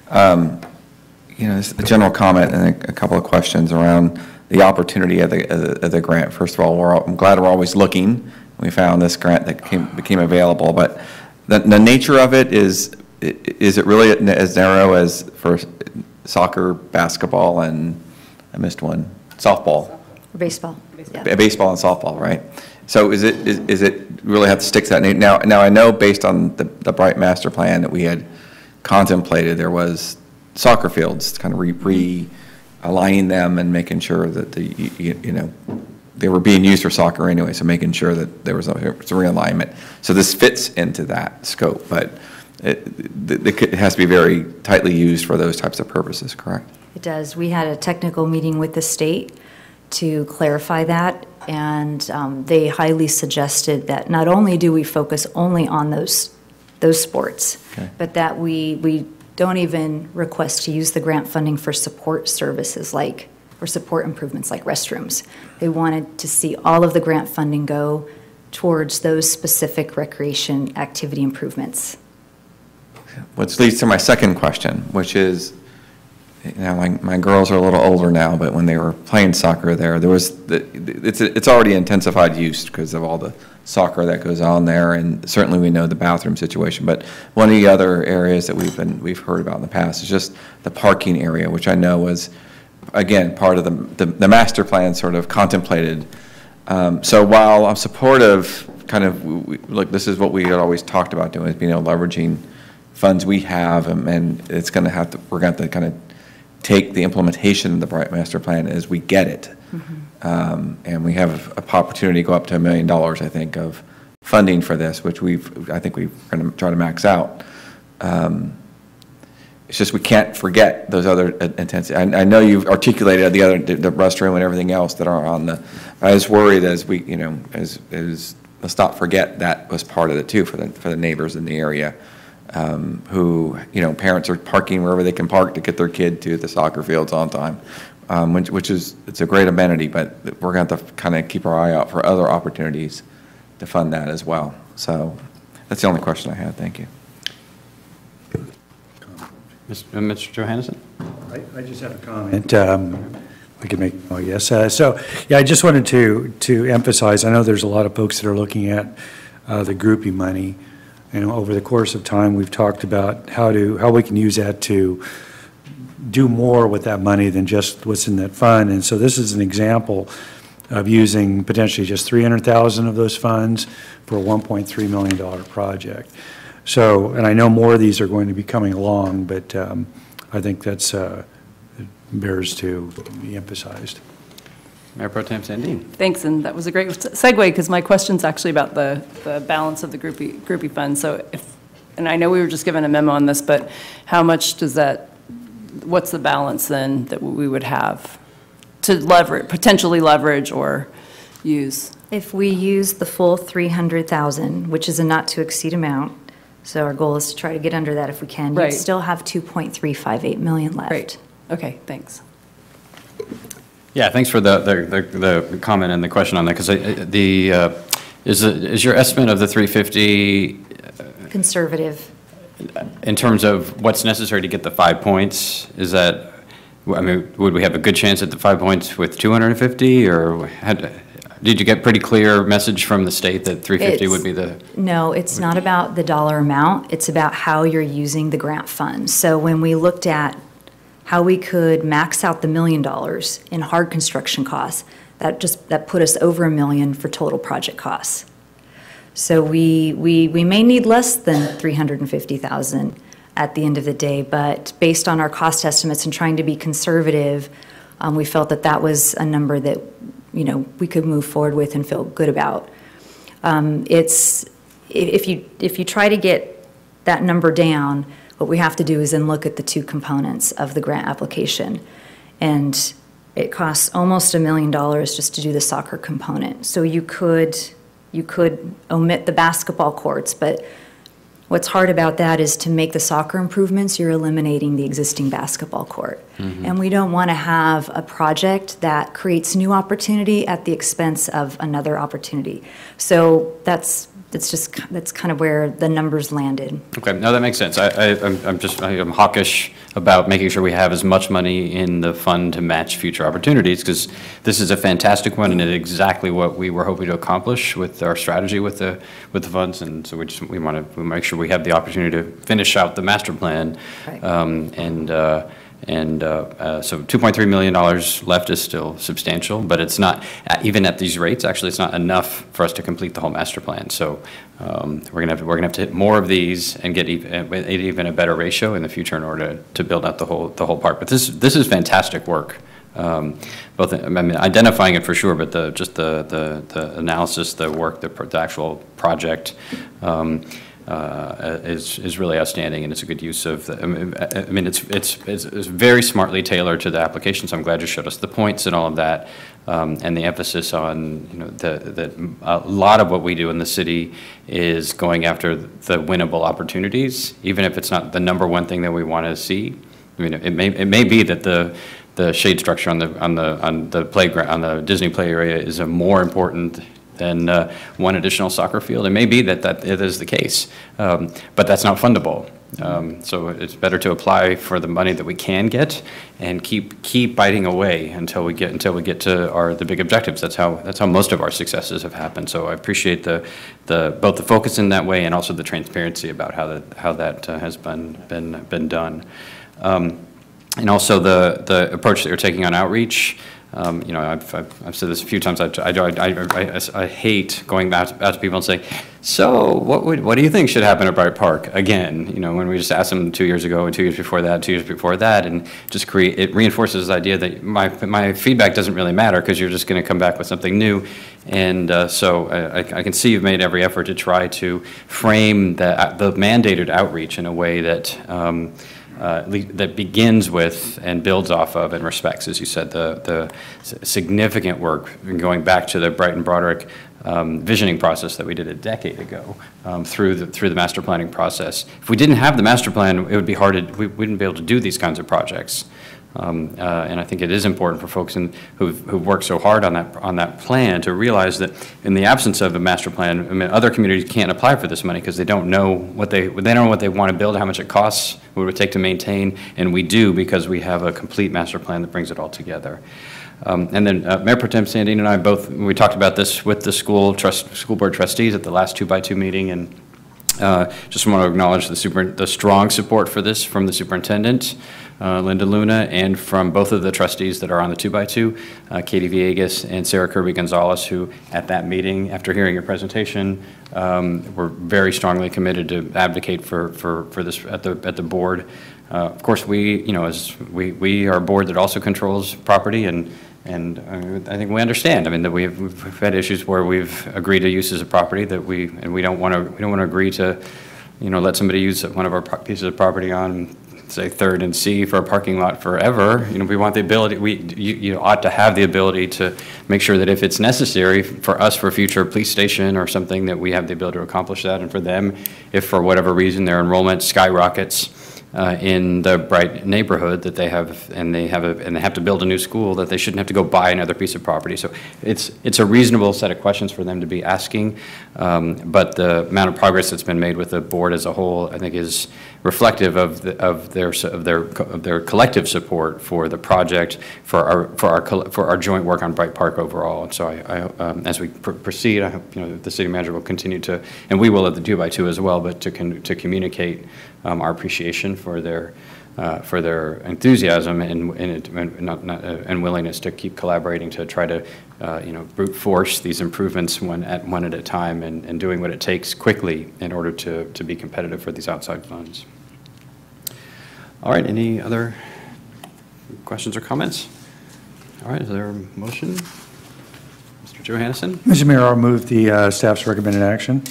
um, you know, just a general comment and a a couple of questions around the opportunity of the, of the- of the grant. First of all, we're, all- I'm glad we're always looking. We found this grant that came, became available, but the, the nature of it is, is it really as narrow as for soccer, basketball, and, I missed one, softball? Or Baseball. Yeah. Baseball and softball, right? So is it, is is it really have to stick to that name? Now, now I know based on the, the Bryte Master Plan that we had contemplated, there was soccer fields, kind of re, mm-hmm. realigning them and making sure that the, you- you you know, they were being used for soccer anyway, so making sure that there was a, was a realignment. So this fits into that scope, but it, it it has to be very tightly used for those types of purposes, correct? It does. We had a technical meeting with the state to clarify that, and um, they highly suggested that not only do we focus only on those, those sports, Okay. but that we, we don't even request to use the grant funding for support services like, or support improvements like restrooms. They wanted to see all of the grant funding go towards those specific recreation activity improvements. Which leads to my second question, which is, you know, my, my girls are a little older now, but when they were playing soccer there, there was, the- it's, it's already intensified use because of all the soccer that goes on there, and certainly we know the bathroom situation, but one of the other areas that we've been, we've heard about in the past is just the parking area, which I know was again, part of the, the, the master plan sort of contemplated. Um, So while I'm supportive, kind of, we- look, this is what we had always talked about doing, is being able leveraging funds we have, and- and it's going to have to, we're going to kind of take the implementation of the Bryte Master Plan as we get it. Um, And we have a opportunity to go up to a million dollars, I think, of funding for this, which we've, I think we're going to try to max out. Um, It's just we can't forget those other intents. I, I know you've articulated the other, the restroom and everything else that are on the, I was worried as we, you know, as, as, let's not forget that was part of it too for the, for the neighbors in the area, um, who, you know, parents are parking wherever they can park to get their kid to the soccer fields on time, um, which, which is, it's a great amenity, but we're going to have to kind of keep our eye out for other opportunities to fund that as well. So that's the only question I had. Thank you. Mr. uh, Mr. Johannessen? I, I just have a comment. Um, I could make, oh, yes. Uh, So, yeah, I just wanted to, to emphasize, I know there's a lot of folks that are looking at uh, the groupie money. You know, over the course of time, we've talked about how to, how we can use that to do more with that money than just what's in that fund. And so this is an example of using potentially just 300,000 of those funds for a $1.3 million project. So, and I know more of these are going to be coming along, but um, I think that's, uh, bears to be emphasized. Mayor Pro Tem Sandeen? Thanks, and that was a great segue, because my question's actually about the, the balance of the groupie, groupie fund. So if, and I know we were just given a memo on this, but how much does that, what's the balance then that we would have to leverage, potentially leverage or use? If we use the full 300,000, which is a not-to-exceed amount, so our goal is to try to get under that if we can, Right. you'd still have 2.358 million left. Great, okay, thanks. Yeah, thanks for the, the, the the comment and the question on that, because the, uh, is, is your estimate of the 350 Conservative. in terms of what's necessary to get the five points, is that, I mean, would we have a good chance at the five points with 250, or had, did you get pretty clear message from the state that 350 would be the? No, it's not about the dollar amount, it's about how you're using the grant funds. So when we looked at how we could max out the million dollars in hard construction costs, that just, that put us over a million for total project costs. So we, we, we may need less than 350,000 at the end of the day, but based on our cost estimates and trying to be conservative, um, we felt that that was a number that, you know, we could move forward with and feel good about. Um, It's, if you, if you try to get that number down, what we have to do is then look at the two components of the grant application. And it costs almost a million dollars just to do the soccer component. So you could, you could omit the basketball courts, but what's hard about that is to make the soccer improvements, you're eliminating the existing basketball court. Mm-hmm. And we don't want to have a project that creates new opportunity at the expense of another opportunity. So that's, that's just, that's kind of where the numbers landed. Okay, no, that makes sense. I, I, I'm I'm just, I am hawkish about making sure we have as much money in the fund to match future opportunities, because this is a fantastic one, and it's exactly what we were hoping to accomplish with our strategy with the, with the funds, and so we just, we want to, make sure we have the opportunity to finish out the master plan. Right. Um, And, uh, and uh, uh, so $2.3 million left is still substantial, but it's not, uh, even at these rates, actually, it's not enough for us to complete the whole master plan. So um, we're going to have, to we're to have to hit more of these and get even, even a better ratio in the future in order to build out the whole, the whole part. But this, this is fantastic work. Um, Both, I mean, identifying it for sure, but the, just the, the, the analysis, the work, the, the actual project, um, uh, is, is really outstanding, and it's a good use of, the- I mean, I mean, it's, it's, it's it's very smartly tailored to the application, so I'm glad you showed us the points and all of that, um, and the emphasis on, you know, the, that a lot of what we do in the city is going after the winnable opportunities, even if it's not the number one thing that we want to see. I mean, it may, it may be that the, the shade structure on the, on the, on the playground, on the Disney play area is a more important than uh, one additional soccer field. It may be that that it is the case, um, but that's not fundable. Um, So it's better to apply for the money that we can get and keep, keep biting away until we get, until we get to our, the big objectives. That's how, that's how most of our successes have happened. So I appreciate the, the, both the focus in that way and also the transparency about how that, how that uh, has been, been, been done. Um, and also the, the approach that you're taking on outreach. Um, You know, I've, I've I've said this a few times, I, I, I- I- hate going back to, out to people and saying, so what would, what do you think should happen at Bryte Park? Again, you know, when we just asked them two years ago, and two years before that, two years before that, and just create, it reinforces this idea that my, my feedback doesn't really matter, because you're just going to come back with something new. And uh, so I can see you've made every effort to try to frame the, the mandated outreach in a way that, um, uh, that begins with and builds off of and respects, as you said, the, the significant work in going back to the Bryte and Broderick um, visioning process that we did a decade ago um, through the, through the master planning process. If we didn't have the master plan, it would be hard to, we wouldn't be able to do these kinds of projects. Um, uh, And I think it is important for folks in- who've, who've worked so hard on that, on that plan to realize that in the absence of a master plan, I mean, other communities can't apply for this money because they don't know what they, they don't know what they want to build, how much it costs, what it would take to maintain, and we do because we have a complete master plan that brings it all together. Um, And then uh, Mayor Pro Tem Sandeen and I both, we talked about this with the school trust, school board trustees at the last two-by-two meeting, and uh, Just want to acknowledge the super, the strong support for this from the superintendent, uh, Linda Luna, and from both of the trustees that are on the two-by-two, uh, Katie Viegas and Sarah Kirby Gonzalez, who at that meeting, after hearing your presentation, um, were very strongly committed to advocate for, for, for this at the, at the board. Uh, Of course, we, you know, as, we, we are a board that also controls property, and and uh, I think we understand, I mean, that we've, we've had issues where we've agreed to uses of property that we, and we don't want to, we don't want to agree to, you know, let somebody use one of our pieces of property on, say, Third and C for a parking lot forever. You know, we want the ability, we, you, you ought to have the ability to make sure that if it's necessary for us for future police station or something, that we have the ability to accomplish that. And for them, if for whatever reason their enrollment skyrockets, uh, in the Bryte neighborhood that they have, and they have, a and they have to build a new school, that they shouldn't have to go buy another piece of property. So it's, it's a reasonable set of questions for them to be asking, um, but the amount of progress that's been made with the board as a whole, I think, is reflective of, the- of their, of their, of their collective support for the project, for our, for our, for our joint work on Bryte Park overall. And so I, I, um, as we pr- proceed, I hope, you know, the city manager will continue to, and we will at the two-by-two as well, but to, to communicate um, our appreciation for their, uh, for their enthusiasm and, and it- and not, not, uh, and willingness to keep collaborating to try to, uh, you know, brute force these improvements one at, one at a time and, and doing what it takes quickly in order to, to be competitive for these outside funds. All right, any other questions or comments? All right, is there a motion? Mr. Johannessen? Mr. Mayor, I'll move the uh, staff's recommended action.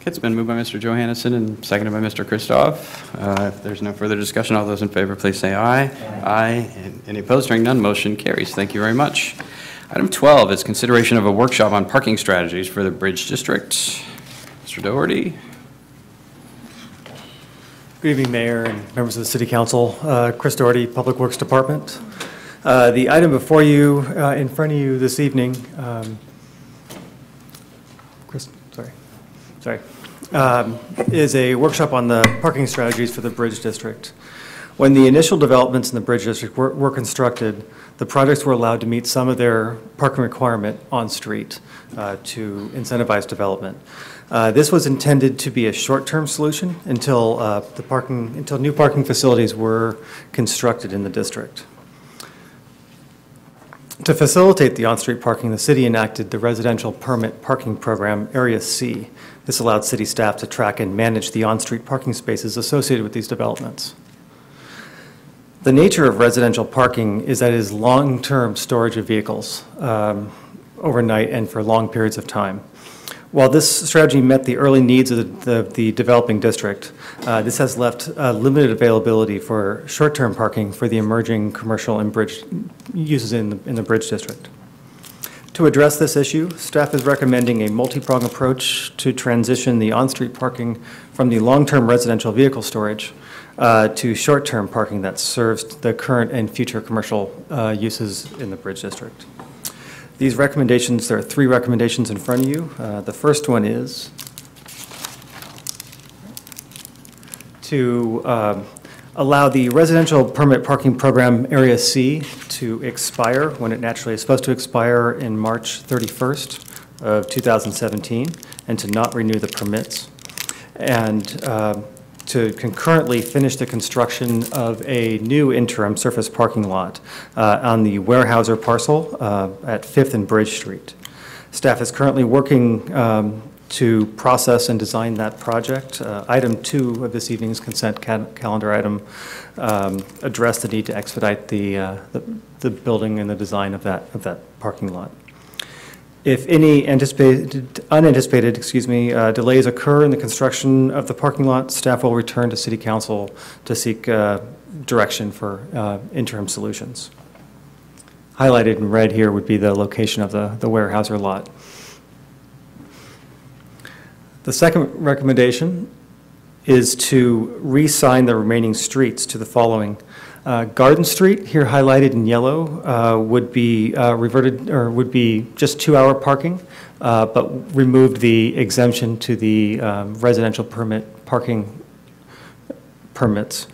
Okay, it's been moved by Mr. Johannessen and seconded by Mr. Kristoff. Uh, If there's no further discussion, all those in favor, please say aye. Aye. And Any opposed, hearing none, motion carries. Thank you very much. Item 12 is consideration of a workshop on parking strategies for the Bridge District. Mr. Doherty? Good evening, Mayor and members of the City Council. Uh, Chris Doherty, Public Works Department. Uh, The item before you, uh, in front of you this evening, um, Chris, sorry, sorry, um, is a workshop on the parking strategies for the Bridge District. When the initial developments in the Bridge District were were constructed, the projects were allowed to meet some of their parking requirement on-street uh, to incentivize development. Uh, This was intended to be a short-term solution until uh, the parking, until new parking facilities were constructed in the district. To facilitate the on-street parking, the city enacted the residential permit parking program, Area C. This allowed city staff to track and manage the on-street parking spaces associated with these developments. The nature of residential parking is that it is long-term storage of vehicles um, overnight and for long periods of time. While this strategy met the early needs of the- the the developing district, uh, this has left uh, limited availability for short-term parking for the emerging commercial and bridge uses in the in the bridge district. To address this issue, staff is recommending a multi-pronged approach to transition the on-street parking from the long-term residential vehicle storage uh, to short-term parking that serves the current and future commercial uh, uses in the Bridge District. These recommendations, there are three recommendations in front of you. Uh, The first one is to um, allow the residential permit parking program Area C to expire when it naturally is supposed to expire in March 31st of 2017, and to not renew the permits. And um, to concurrently finish the construction of a new interim surface parking lot uh, on the Weyerhaeuser parcel uh, at Fifth and Bridge Street. Staff is currently working um, to process and design that project. Uh, Item two of this evening's consent ca- calendar item um, addressed the need to expedite the, uh, the the building and the design of that, of that parking lot. If any anticipated, unanticipated, excuse me, uh, delays occur in the construction of the parking lot, staff will return to city council to seek uh, direction for uh, interim solutions. Highlighted in red here would be the location of the, the Weyerhaeuser lot. The second recommendation is to re-sign the remaining streets to the following. Uh, Garden Street, here highlighted in yellow, uh, would be uh, reverted, or would be just two-hour parking, uh, but removed the exemption to the um, residential permit parking permits.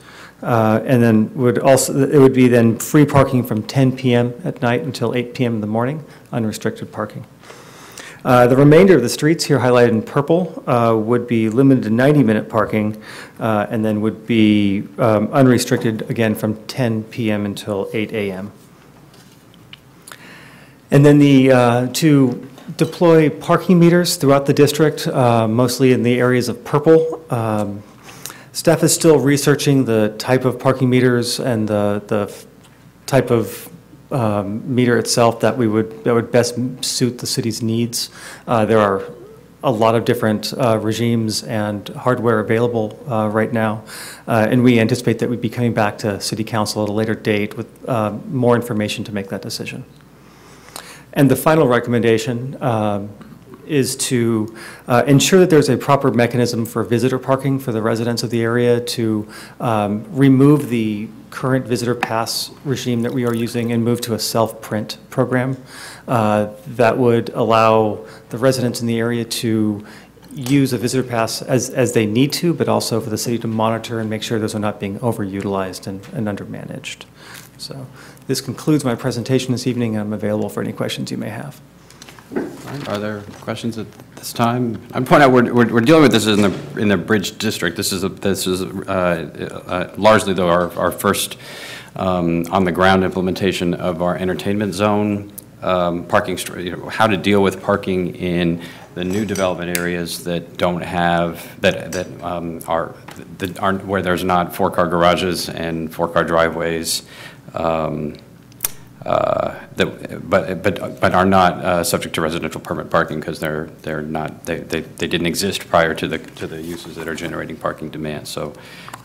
Uh, And then would also, it would be then free parking from 10 PM at night until 8 PM in the morning, unrestricted parking. Uh, The remainder of the streets here highlighted in purple uh, would be limited to 90-minute parking, uh, and then would be um, unrestricted, again, from 10 PM until 8 AM. And then the, uh, to deploy parking meters throughout the district, uh, mostly in the areas of purple. Um, Staff is still researching the type of parking meters and the, the type of um, meter itself that we would, that would best suit the city's needs. Uh, There are a lot of different uh, regimes and hardware available uh, right now, Uh, and we anticipate that we'd be coming back to city council at a later date with uh, more information to make that decision. And the final recommendation um, is to uh, ensure that there's a proper mechanism for visitor parking for the residents of the area to um, remove the current visitor pass regime that we are using and move to a self-print program uh, that would allow the residents in the area to use a visitor pass as, as they need to, but also for the city to monitor and make sure those are not being overutilized and, and undermanaged. So this concludes my presentation this evening. I'm available for any questions you may have. Are there questions at this time? I'd point out, we're, we're we're dealing with this in the, in the Bridge District. This is, a- this is uh, uh, largely, though, our, our first um, on-the-ground implementation of our entertainment zone um, parking, you know, how to deal with parking in the new development areas that don't have, that, that um, are, that aren't, where there's not four-car garages and four-car driveways. um, that, but, but, but are not uh, subject to residential permit parking because they're, they're not, they, they they didn't exist prior to the, to the uses that are generating parking demand. So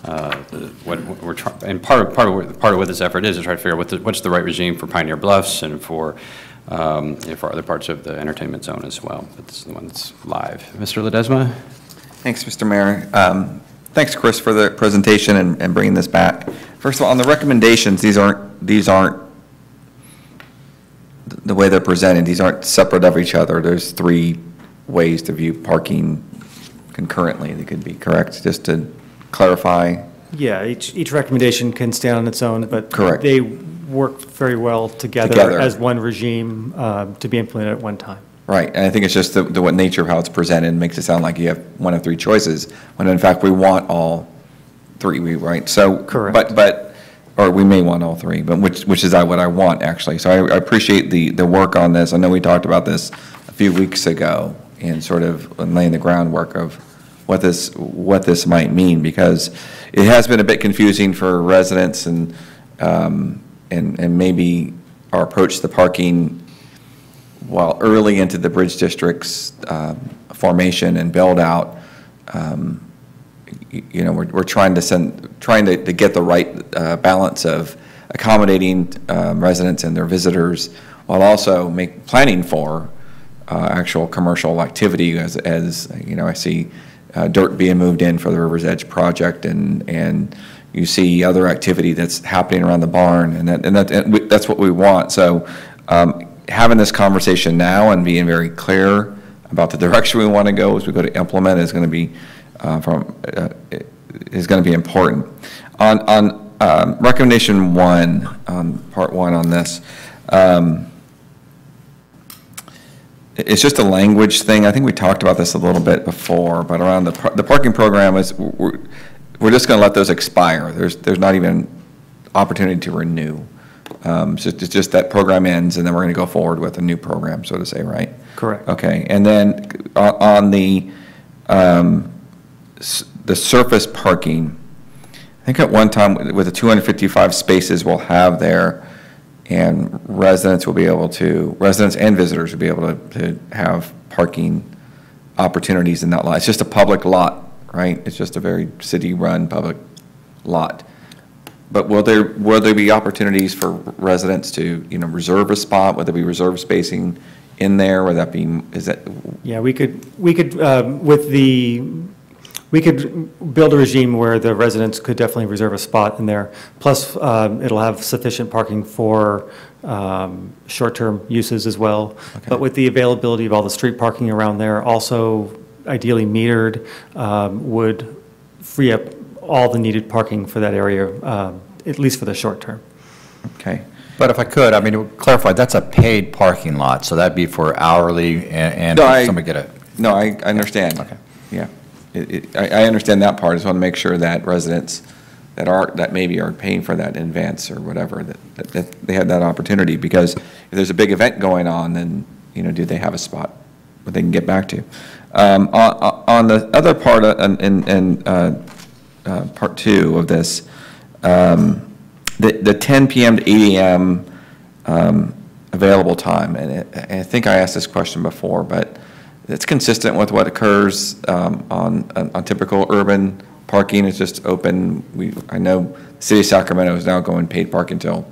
uh, the- what we're trying, and part of, part of, part of what this effort is, is try to figure out what the, what's the right regime for Pioneer Bluffs and for, um, for other parts of the entertainment zone as well. But this is the one that's live. Mr. Ledesma? Thanks, Mr. Mayor. Um, Thanks, Chris, for the presentation and and bringing this back. First of all, on the recommendations, these aren't, these aren't, the way they're presented, these aren't separate of each other. There's three ways to view parking concurrently, they could be correct, just to clarify. Yeah, each, each recommendation can stand on its own, but Correct. they work very well together Together. as one regime um, to be implemented at one time. Right, and I think it's just the, the what nature of how it's presented makes it sound like you have one of three choices, when in fact, we want all three, we, right? So. Correct. But, but, or we may want all three, but which, which is what I want, actually. So I, I appreciate the, the work on this. I know we talked about this a few weeks ago, and sort of laying the groundwork of what this, what this might mean, because it has been a bit confusing for residents and, um, and, and maybe our approach to the parking while early into the Bridge District's um, formation and build-out, um, y- you know, we're, we're trying to send, trying to, to get the right uh, balance of accommodating um, residents and their visitors, while also make, planning for uh, actual commercial activity, as, as, you know, I see uh, dirt being moved in for the River's Edge project, and, and you see other activity that's happening around the barn, and that, and that, and we- that's what we want. So um, having this conversation now and being very clear about the direction we want to go as we go to implement is going to be, uh, from, uh, is going to be important. On, on um, recommendation one, on part one on this, um, it's just a language thing. I think we talked about this a little bit before, but around the, par- the parking program is, we're- we're just going to let those expire. There's, there's not even opportunity to renew. Um, so It's just that program ends, and then we're going to go forward with a new program, so to say, right? Correct. Okay, and then on the, um, the surface parking, I think at one time with the 255 spaces we'll have there, and residents will be able to, residents and visitors will be able to, to have parking opportunities in that lot. It's just a public lot, right? It's just a very city-run public lot. But will there, will there be opportunities for residents to, you know, reserve a spot? Would there be reserve spacing in there? Would that be, is that, Yeah, we could, we could, um, with the, we could build a regime where the residents could definitely reserve a spot in there. Plus, um, it'll have sufficient parking for um, short-term uses as well. Okay. But with the availability of all the street parking around there, also ideally metered, um, would free up all the needed parking for that area, um, at least for the short term. okay? But if I could, I mean, to clarify, that's a paid parking lot, so that'd be for hourly and and No, I- somebody get a, No, I, I understand. Okay. Yeah. It, I, understand that part. I just want to make sure that residents that are, that maybe are paying for that in advance or whatever, that, that- they have that opportunity. Because if there's a big event going on, then, you know, do they have a spot that they can get back to? Um, on, on the other part, in, in, in, uh, uh, part two of this, um, the, the 10 PM to 8 AM, um, available time, and it- and I think I asked this question before, but it's consistent with what occurs um, on, on typical urban parking, it's just open, we, I know the city of Sacramento is now going paid park until,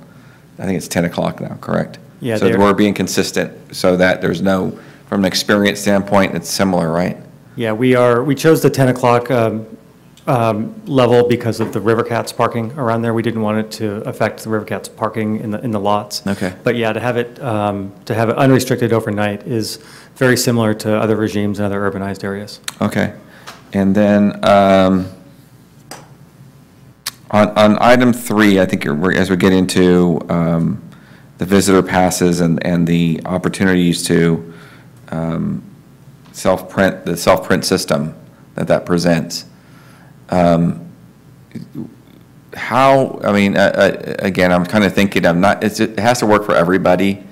I think it's 10 o'clock now, correct? Yeah, So we're being consistent, so that there's no, from an experience standpoint, it's similar, right? Yeah, we are, we chose the 10 o'clock um, um, level because of the River Cats parking around there. We didn't want it to affect the River Cats parking in the, in the lots. Okay. But yeah, to have it, um, to have it unrestricted overnight is very similar to other regimes in other urbanized areas. Okay. And then, um, on, on item three, I think as we get into, um, the visitor passes and, and the opportunities to, um, self-print, the self-print system that that presents. Um, How, I mean, uh, uh, again, I'm kind of thinking, I'm not, it has to work for everybody.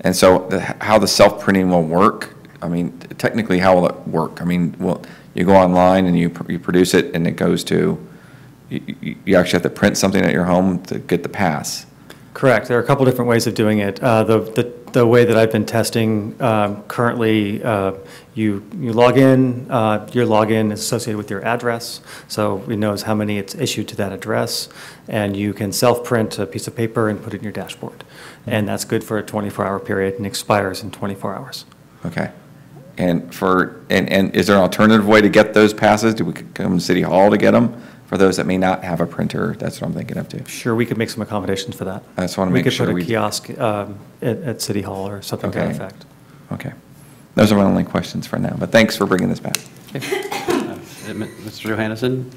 And so the- how the self-printing will work, I mean, technically, how will it work? I mean, well, you go online and you, pr- you produce it and it goes to, you, you- actually have to print something at your home to get the pass. Correct. There are a couple different ways of doing it. Uh, The, the, the way that I've been testing um, currently, uh, you, you log in, uh, your login is associated with your address, so it knows how many it's issued to that address, and you can self-print a piece of paper and put it in your dashboard. And that's good for a 24-hour period and expires in 24 hours. Okay. And for, and, and is there an alternative way to get those passes? Do we come to City Hall to get them? For those that may not have a printer, that's what I'm thinking of too. Sure, we could make some accommodations for that. I just wanna make sure We we- could put a kiosk um, at, at City Hall or something to that Okay. effect. Okay. Those are my only questions for now, but thanks for bringing this back. Okay, Mr. Johannessen?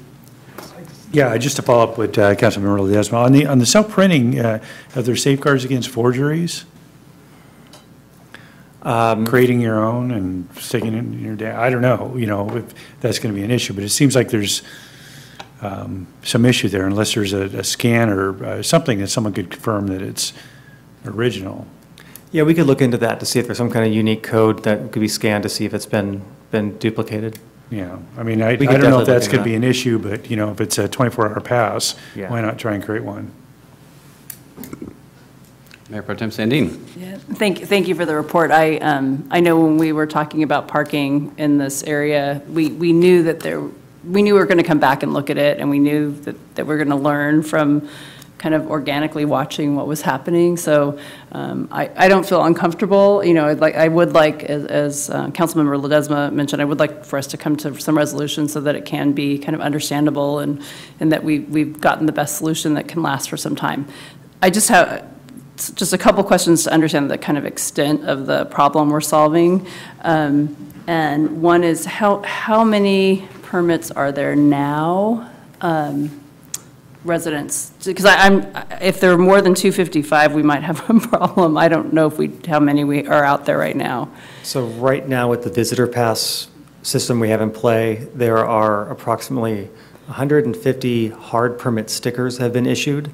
Yeah, just to follow up with uh, Councilmember Ledesma, on the, on the self-printing, uh, are there safeguards against forgeries? Creating your own and sticking it in your, day. I don't know, you know, if that's going to be an issue, but it seems like there's um, some issue there unless there's a a scan or uh, something that someone could confirm that it's original. Yeah, we could look into that to see if there's some kind of unique code that could be scanned to see if it's been, been duplicated. Yeah, I mean, I I don't know if that's going to be an issue, but, you know, if it's a 24-hour pass, Yeah. why not try and create one? Mayor Pro Tem Sandeen? Yeah, Thank, thank you for the report. I, um, I know when we were talking about parking in this area, we, we knew that there, we knew we were going to come back and look at it, and we knew that, that we're going to learn from kind of organically watching what was happening. So um, I, I don't feel uncomfortable, you know, I'd like, I would like, as, as uh, Councilmember Ledesma mentioned, I would like for us to come to some resolution so that it can be kind of understandable and, and that we, we've gotten the best solution that can last for some time. I just have, just a couple questions to understand the kind of extent of the problem we're solving. Um, And one is, how, how many permits are there now, um, residents? Because I'm, if there are more than 255, we might have a problem. I don't know if we, how many we are out there right now. So right now with the visitor pass system we have in play, there are approximately 150 hard permit stickers have been issued.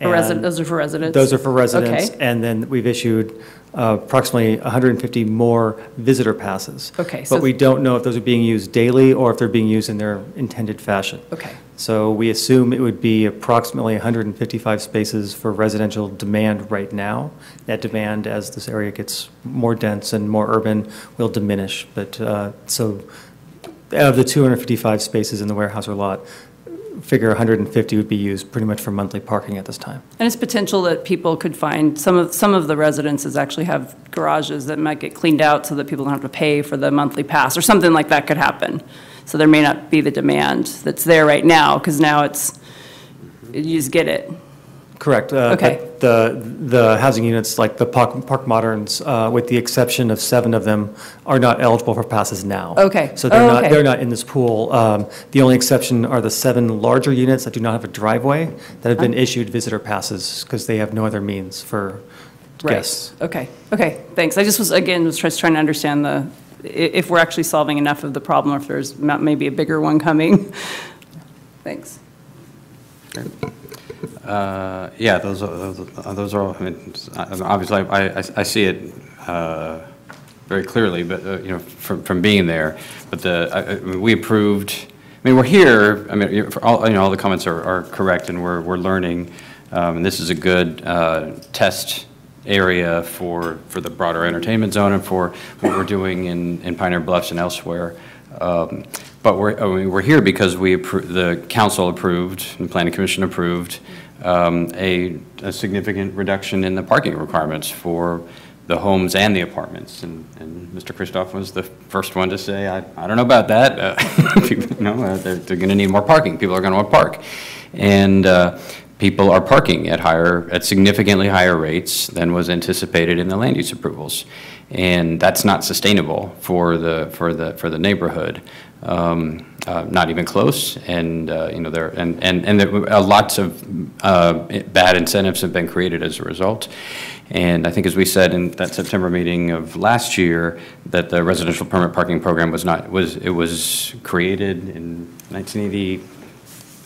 For resi- and those are for residents? Those are for residents. Okay. And then we've issued uh, approximately 150 more visitor passes. Okay, so- But we don't know if those are being used daily or if they're being used in their intended fashion. Okay. So we assume it would be approximately 155 spaces for residential demand right now. That demand, as this area gets more dense and more urban, will diminish. But, uh, so out of the 255 spaces in the warehouse or lot, figure 150 would be used pretty much for monthly parking at this time. And it's potential that people could find, some of, some of the residences actually have garages that might get cleaned out so that people don't have to pay for the monthly pass, or something like that could happen. So there may not be the demand that's there right now, because now it's, you just get it. Correct. uh, Okay. The, the housing units, like the Park Park Moderns, uh, with the exception of seven of them, are not eligible for passes now. Okay. So they're Oh, not, okay. they're not in this pool. Um, The only exception are the seven larger units that do not have a driveway that have been issued visitor passes because they have no other means for Right. guests. Okay, okay, thanks. I just was, again, was just trying to understand the, if we're actually solving enough of the problem, or if there's ma- maybe a bigger one coming. Thanks. Uh, Yeah, those are, those are- all. I mean, obviously, I, I- I see it uh, very clearly, but, uh, you know, from, from being there. But the, I- I mean, we approved, I mean, we're here, I mean, all, you know, all the comments are, are correct, and we're, we're learning. um, And this is a good uh, test area for, for the broader entertainment zone and for what we're doing in, in Pioneer Bluffs and elsewhere. Um, But we're, I mean, we're here because we, the council approved, and the planning commission approved, um, a, a significant reduction in the parking requirements for the homes and the apartments. And, and Mr. Kristoff was the first one to say, I, I don't know about that. Uh, You know, uh, they're, they're going to need more parking. People are going to want to park. And uh, people are parking at higher, at significantly higher rates than was anticipated in the land use approvals. And that's not sustainable for the, for the, for the neighborhood. Um, uh, Not even close. And, uh, you know, there, and, and, and there were, uh, lots of uh, bad incentives have been created as a result. And I think as we said in that September meeting of last year, that the residential permit parking program was not, was, it was created in 1980,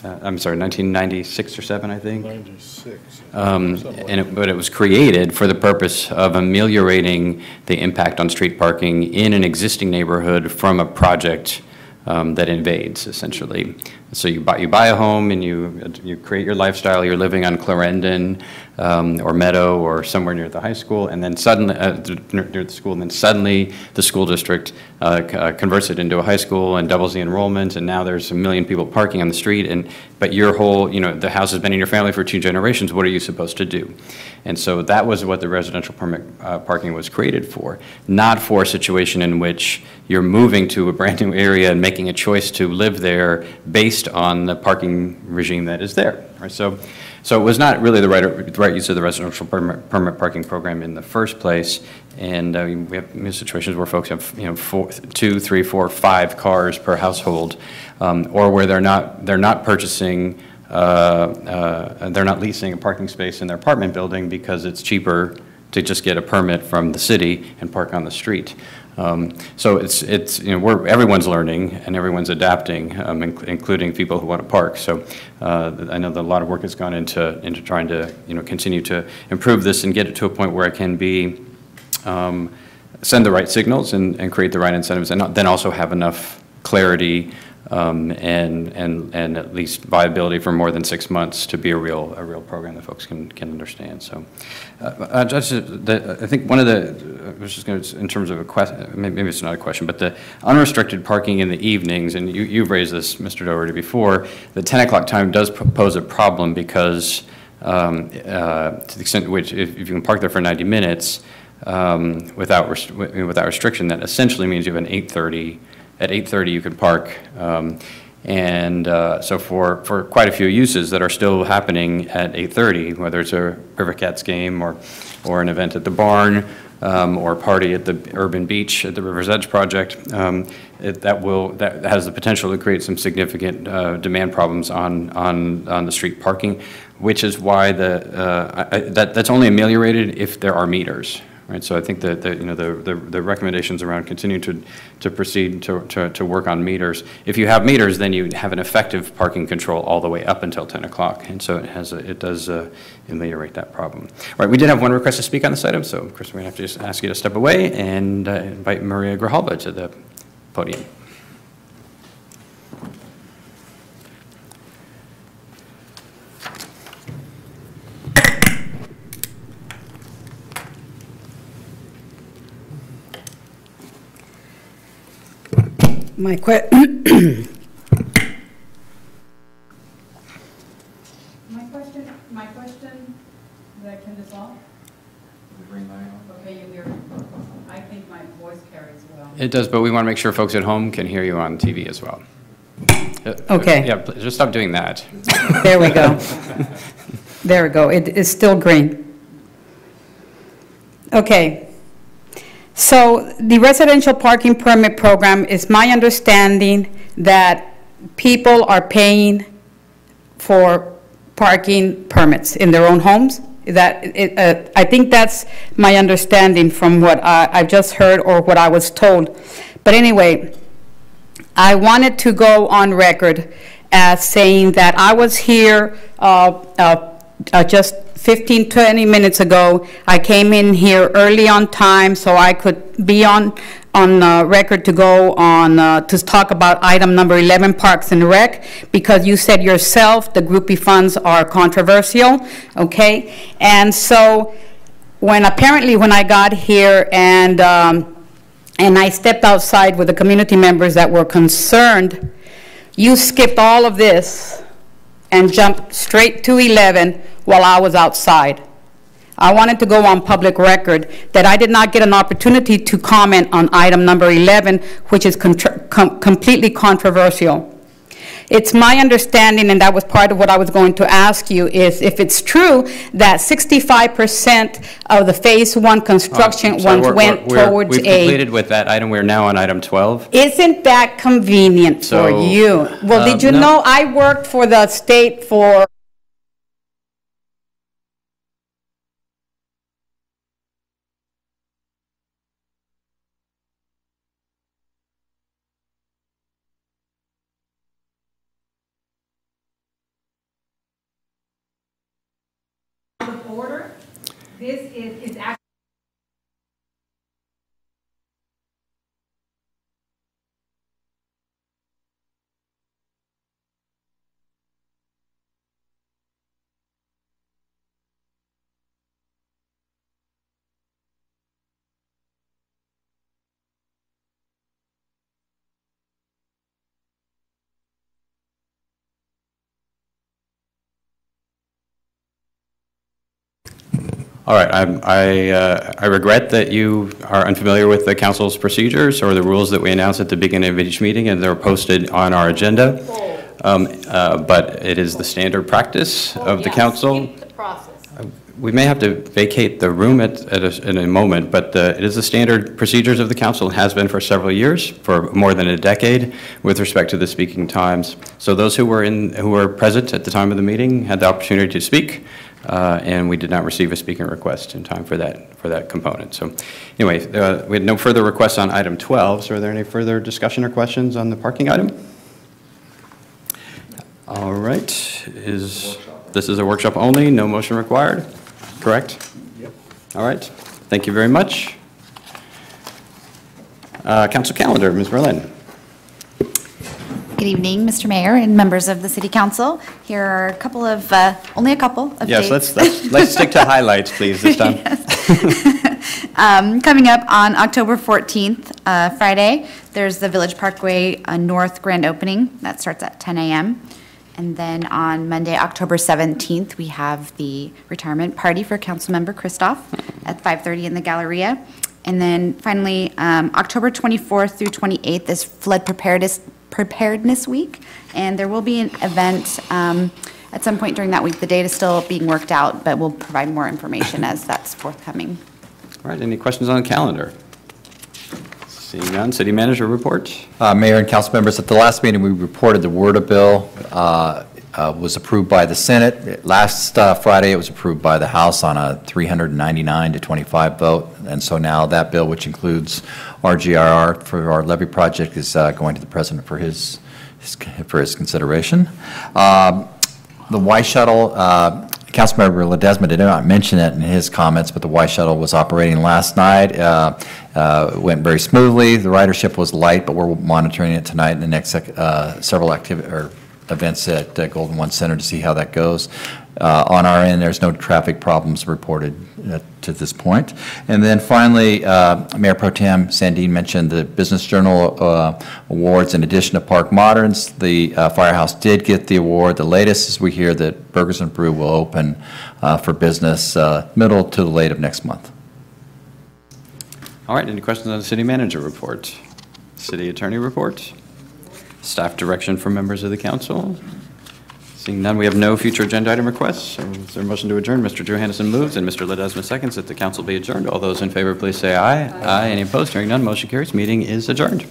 uh, I'm sorry, 1996 or 7, I think. 96. Um, And it, but it was created for the purpose of ameliorating the impact on street parking in an existing neighborhood from a project um, that invades, essentially. So you buy, you buy a home and you, you create your lifestyle, you're living on Clarendon um, or Meadow or somewhere near the high school, and then suddenly, uh, near the school, and then suddenly the school district uh, uh, converts it into a high school and doubles the enrollment, and now there's a million people parking on the street, and, but your whole, you know, the house has been in your family for two generations, what are you supposed to do? And so that was what the residential permit uh, parking was created for, not for a situation in which you're moving to a brand-new area and making a choice to live there based on the parking regime that is there, right? So, so it was not really the right, the right use of the residential permit, permit parking program in the first place. And uh, we have situations where folks have, you know, four, two, three, four, five cars per household, um, or where they're not, they're not purchasing uh, uh, they're not leasing a parking space in their apartment building because it's cheaper to just get a permit from the city and park on the street. Um, So it's, it's, you know, we're, everyone's learning and everyone's adapting, um, inc- including people who want to park. So uh, I know that a lot of work has gone into, into trying to, you know, continue to improve this and get it to a point where it can be, um, send the right signals and, and create the right incentives, and then also have enough clarity um, and, and, and at least viability for more than six months to be a real, a real program that folks can, can understand, so. uh, Judge, uh, the- I think one of the, I was just going to, in terms of a question, maybe it's not a question, but the unrestricted parking in the evenings, and you, you've raised this, Mr. Doherty, before, the 10 o'clock time does pose a problem because um, uh, to the extent which, if if you can park there for 90 minutes um, without, rest- without restriction, that essentially means you have an 8:30, at 8:30 you can park. Um, And uh, so for, for quite a few uses that are still happening at 8:30, whether it's a River Cats game or, or an event at the barn, um, or a party at the Urban Beach at the River's Edge project, um, it- that will, that has the potential to create some significant uh, demand problems on, on, on the street parking, which is why the, uh, I- that, that's only ameliorated if there are meters, right? So I think that, that, you know, the, the- the recommendations around continuing to, to proceed to, to, to work on meters. If you have meters, then you have an effective parking control all the way up until 10 o'clock, and so it has, a- it does uh, ameliorate that problem. All right, we did have one request to speak on this item, so Chris, we're going to have to just ask you to step away and uh, invite Maria Grijalba to the podium. My que, My question, my question, that I can dissolve? Okay, you hear, I think my voice carries well. It does, but we want to make sure folks at home can hear you on TV as well. Uh, Okay. Yeah, pl- just stop doing that. there we go. There we go, it is still green. Okay. So the residential parking permit program is my understanding that people are paying for parking permits in their own homes? That, it, uh, I think that's my understanding from what I, I've just heard or what I was told. But anyway, I wanted to go on record as saying that I was here uh, uh, uh, just 15, 20 minutes ago. I came in here early on time so I could be on, on uh, record to go on, uh, to talk about item number 11, Parks and Rec, because you said yourself the groupie funds are controversial, okay? And so when, apparently when I got here and um, and I stepped outside with the community members that were concerned, you skipped all of this and jumped straight to 11 while I was outside. I wanted to go on public record that I did not get an opportunity to comment on item number 11, which is com- completely controversial. It's my understanding, and that was part of what I was going to ask you, is if it's true that 65% of the Phase 1 construction So ones we're- went we're- towards We've a... completed with that item. We're now on item 12. Isn't that convenient for you? Well, did uh, you no. know I worked for the state for All right, I'm- I uh, I regret that you are unfamiliar with the council's procedures or the rules that we announce at the beginning of each meeting, and they're posted on our agenda. Um, uh, But it is the standard practice of the council. We may have to vacate the room at, at a- in a moment, but uh, it is the standard procedures of the council, and has been for several years, for more than a decade, with respect to the speaking times. So those who were in, who were present at the time of the meeting had the opportunity to speak, uh, and we did not receive a speaking request in time for that, for that component. So anyway, uh, we had no further requests on item 12, so are there any further discussion or questions on the parking item? All right, is, this is a workshop only, no motion required, correct? Yep. All right, thank you very much. Uh, Council calendar, Ms. Berlin. Good evening, Mr. Mayor and members of the City Council. Here are a couple of, uh, only a couple of Yes, dates. let's, let's, let's stick to highlights, please, this time. Um, Coming up on October 14th, uh, Friday, there's the Village Parkway uh, North Grand Opening. That starts at 10 a.m. And then on Monday, October 17th, we have the retirement party for Councilmember Kristoff at 5:30 in the Galleria. And then finally, um, October 24th through 28th is Flood Preparedness, Preparedness Week. And there will be an event um, at some point during that week. The date is still being worked out, but we'll provide more information as that's forthcoming. All right, any questions on the calendar? Seeing none, city manager report? Uh, Mayor and council members, at the last meeting, we reported the WRDA bill. Uh, uh, was approved by the Senate. Last uh, Friday, it was approved by the House on a 399 to 25 vote. And so now that bill, which includes RGRR for our levee project, is uh, going to the President for his, his- for his consideration. Um, The Y shuttle, uh, Councilmember Ledesma did not mention it in his comments, but the Y shuttle was operating last night. uh, uh, Went very smoothly. The ridership was light, but we're monitoring it tonight and the next uh, several activity, or events at uh, Golden One Center to see how that goes. Uh, On our end, there's no traffic problems reported uh, to this point. And then finally, uh, Mayor Pro Tem Sandeen mentioned the Business Journal uh, Awards in addition to Park Moderns. The uh, Firehouse did get the award. The latest is we hear that Burgers and Brew will open uh, for business middle to late of next month. All right, any questions on the city manager report? City attorney report? Staff direction from members of the council? Seeing none, we have no future agenda item requests. So Is there a motion to adjourn? Mr. Johannessen moves and Mr. Ledesma seconds that the council be adjourned. All those in favor, please say aye. Aye. Any opposed? Hearing none, motion carries. Meeting is adjourned.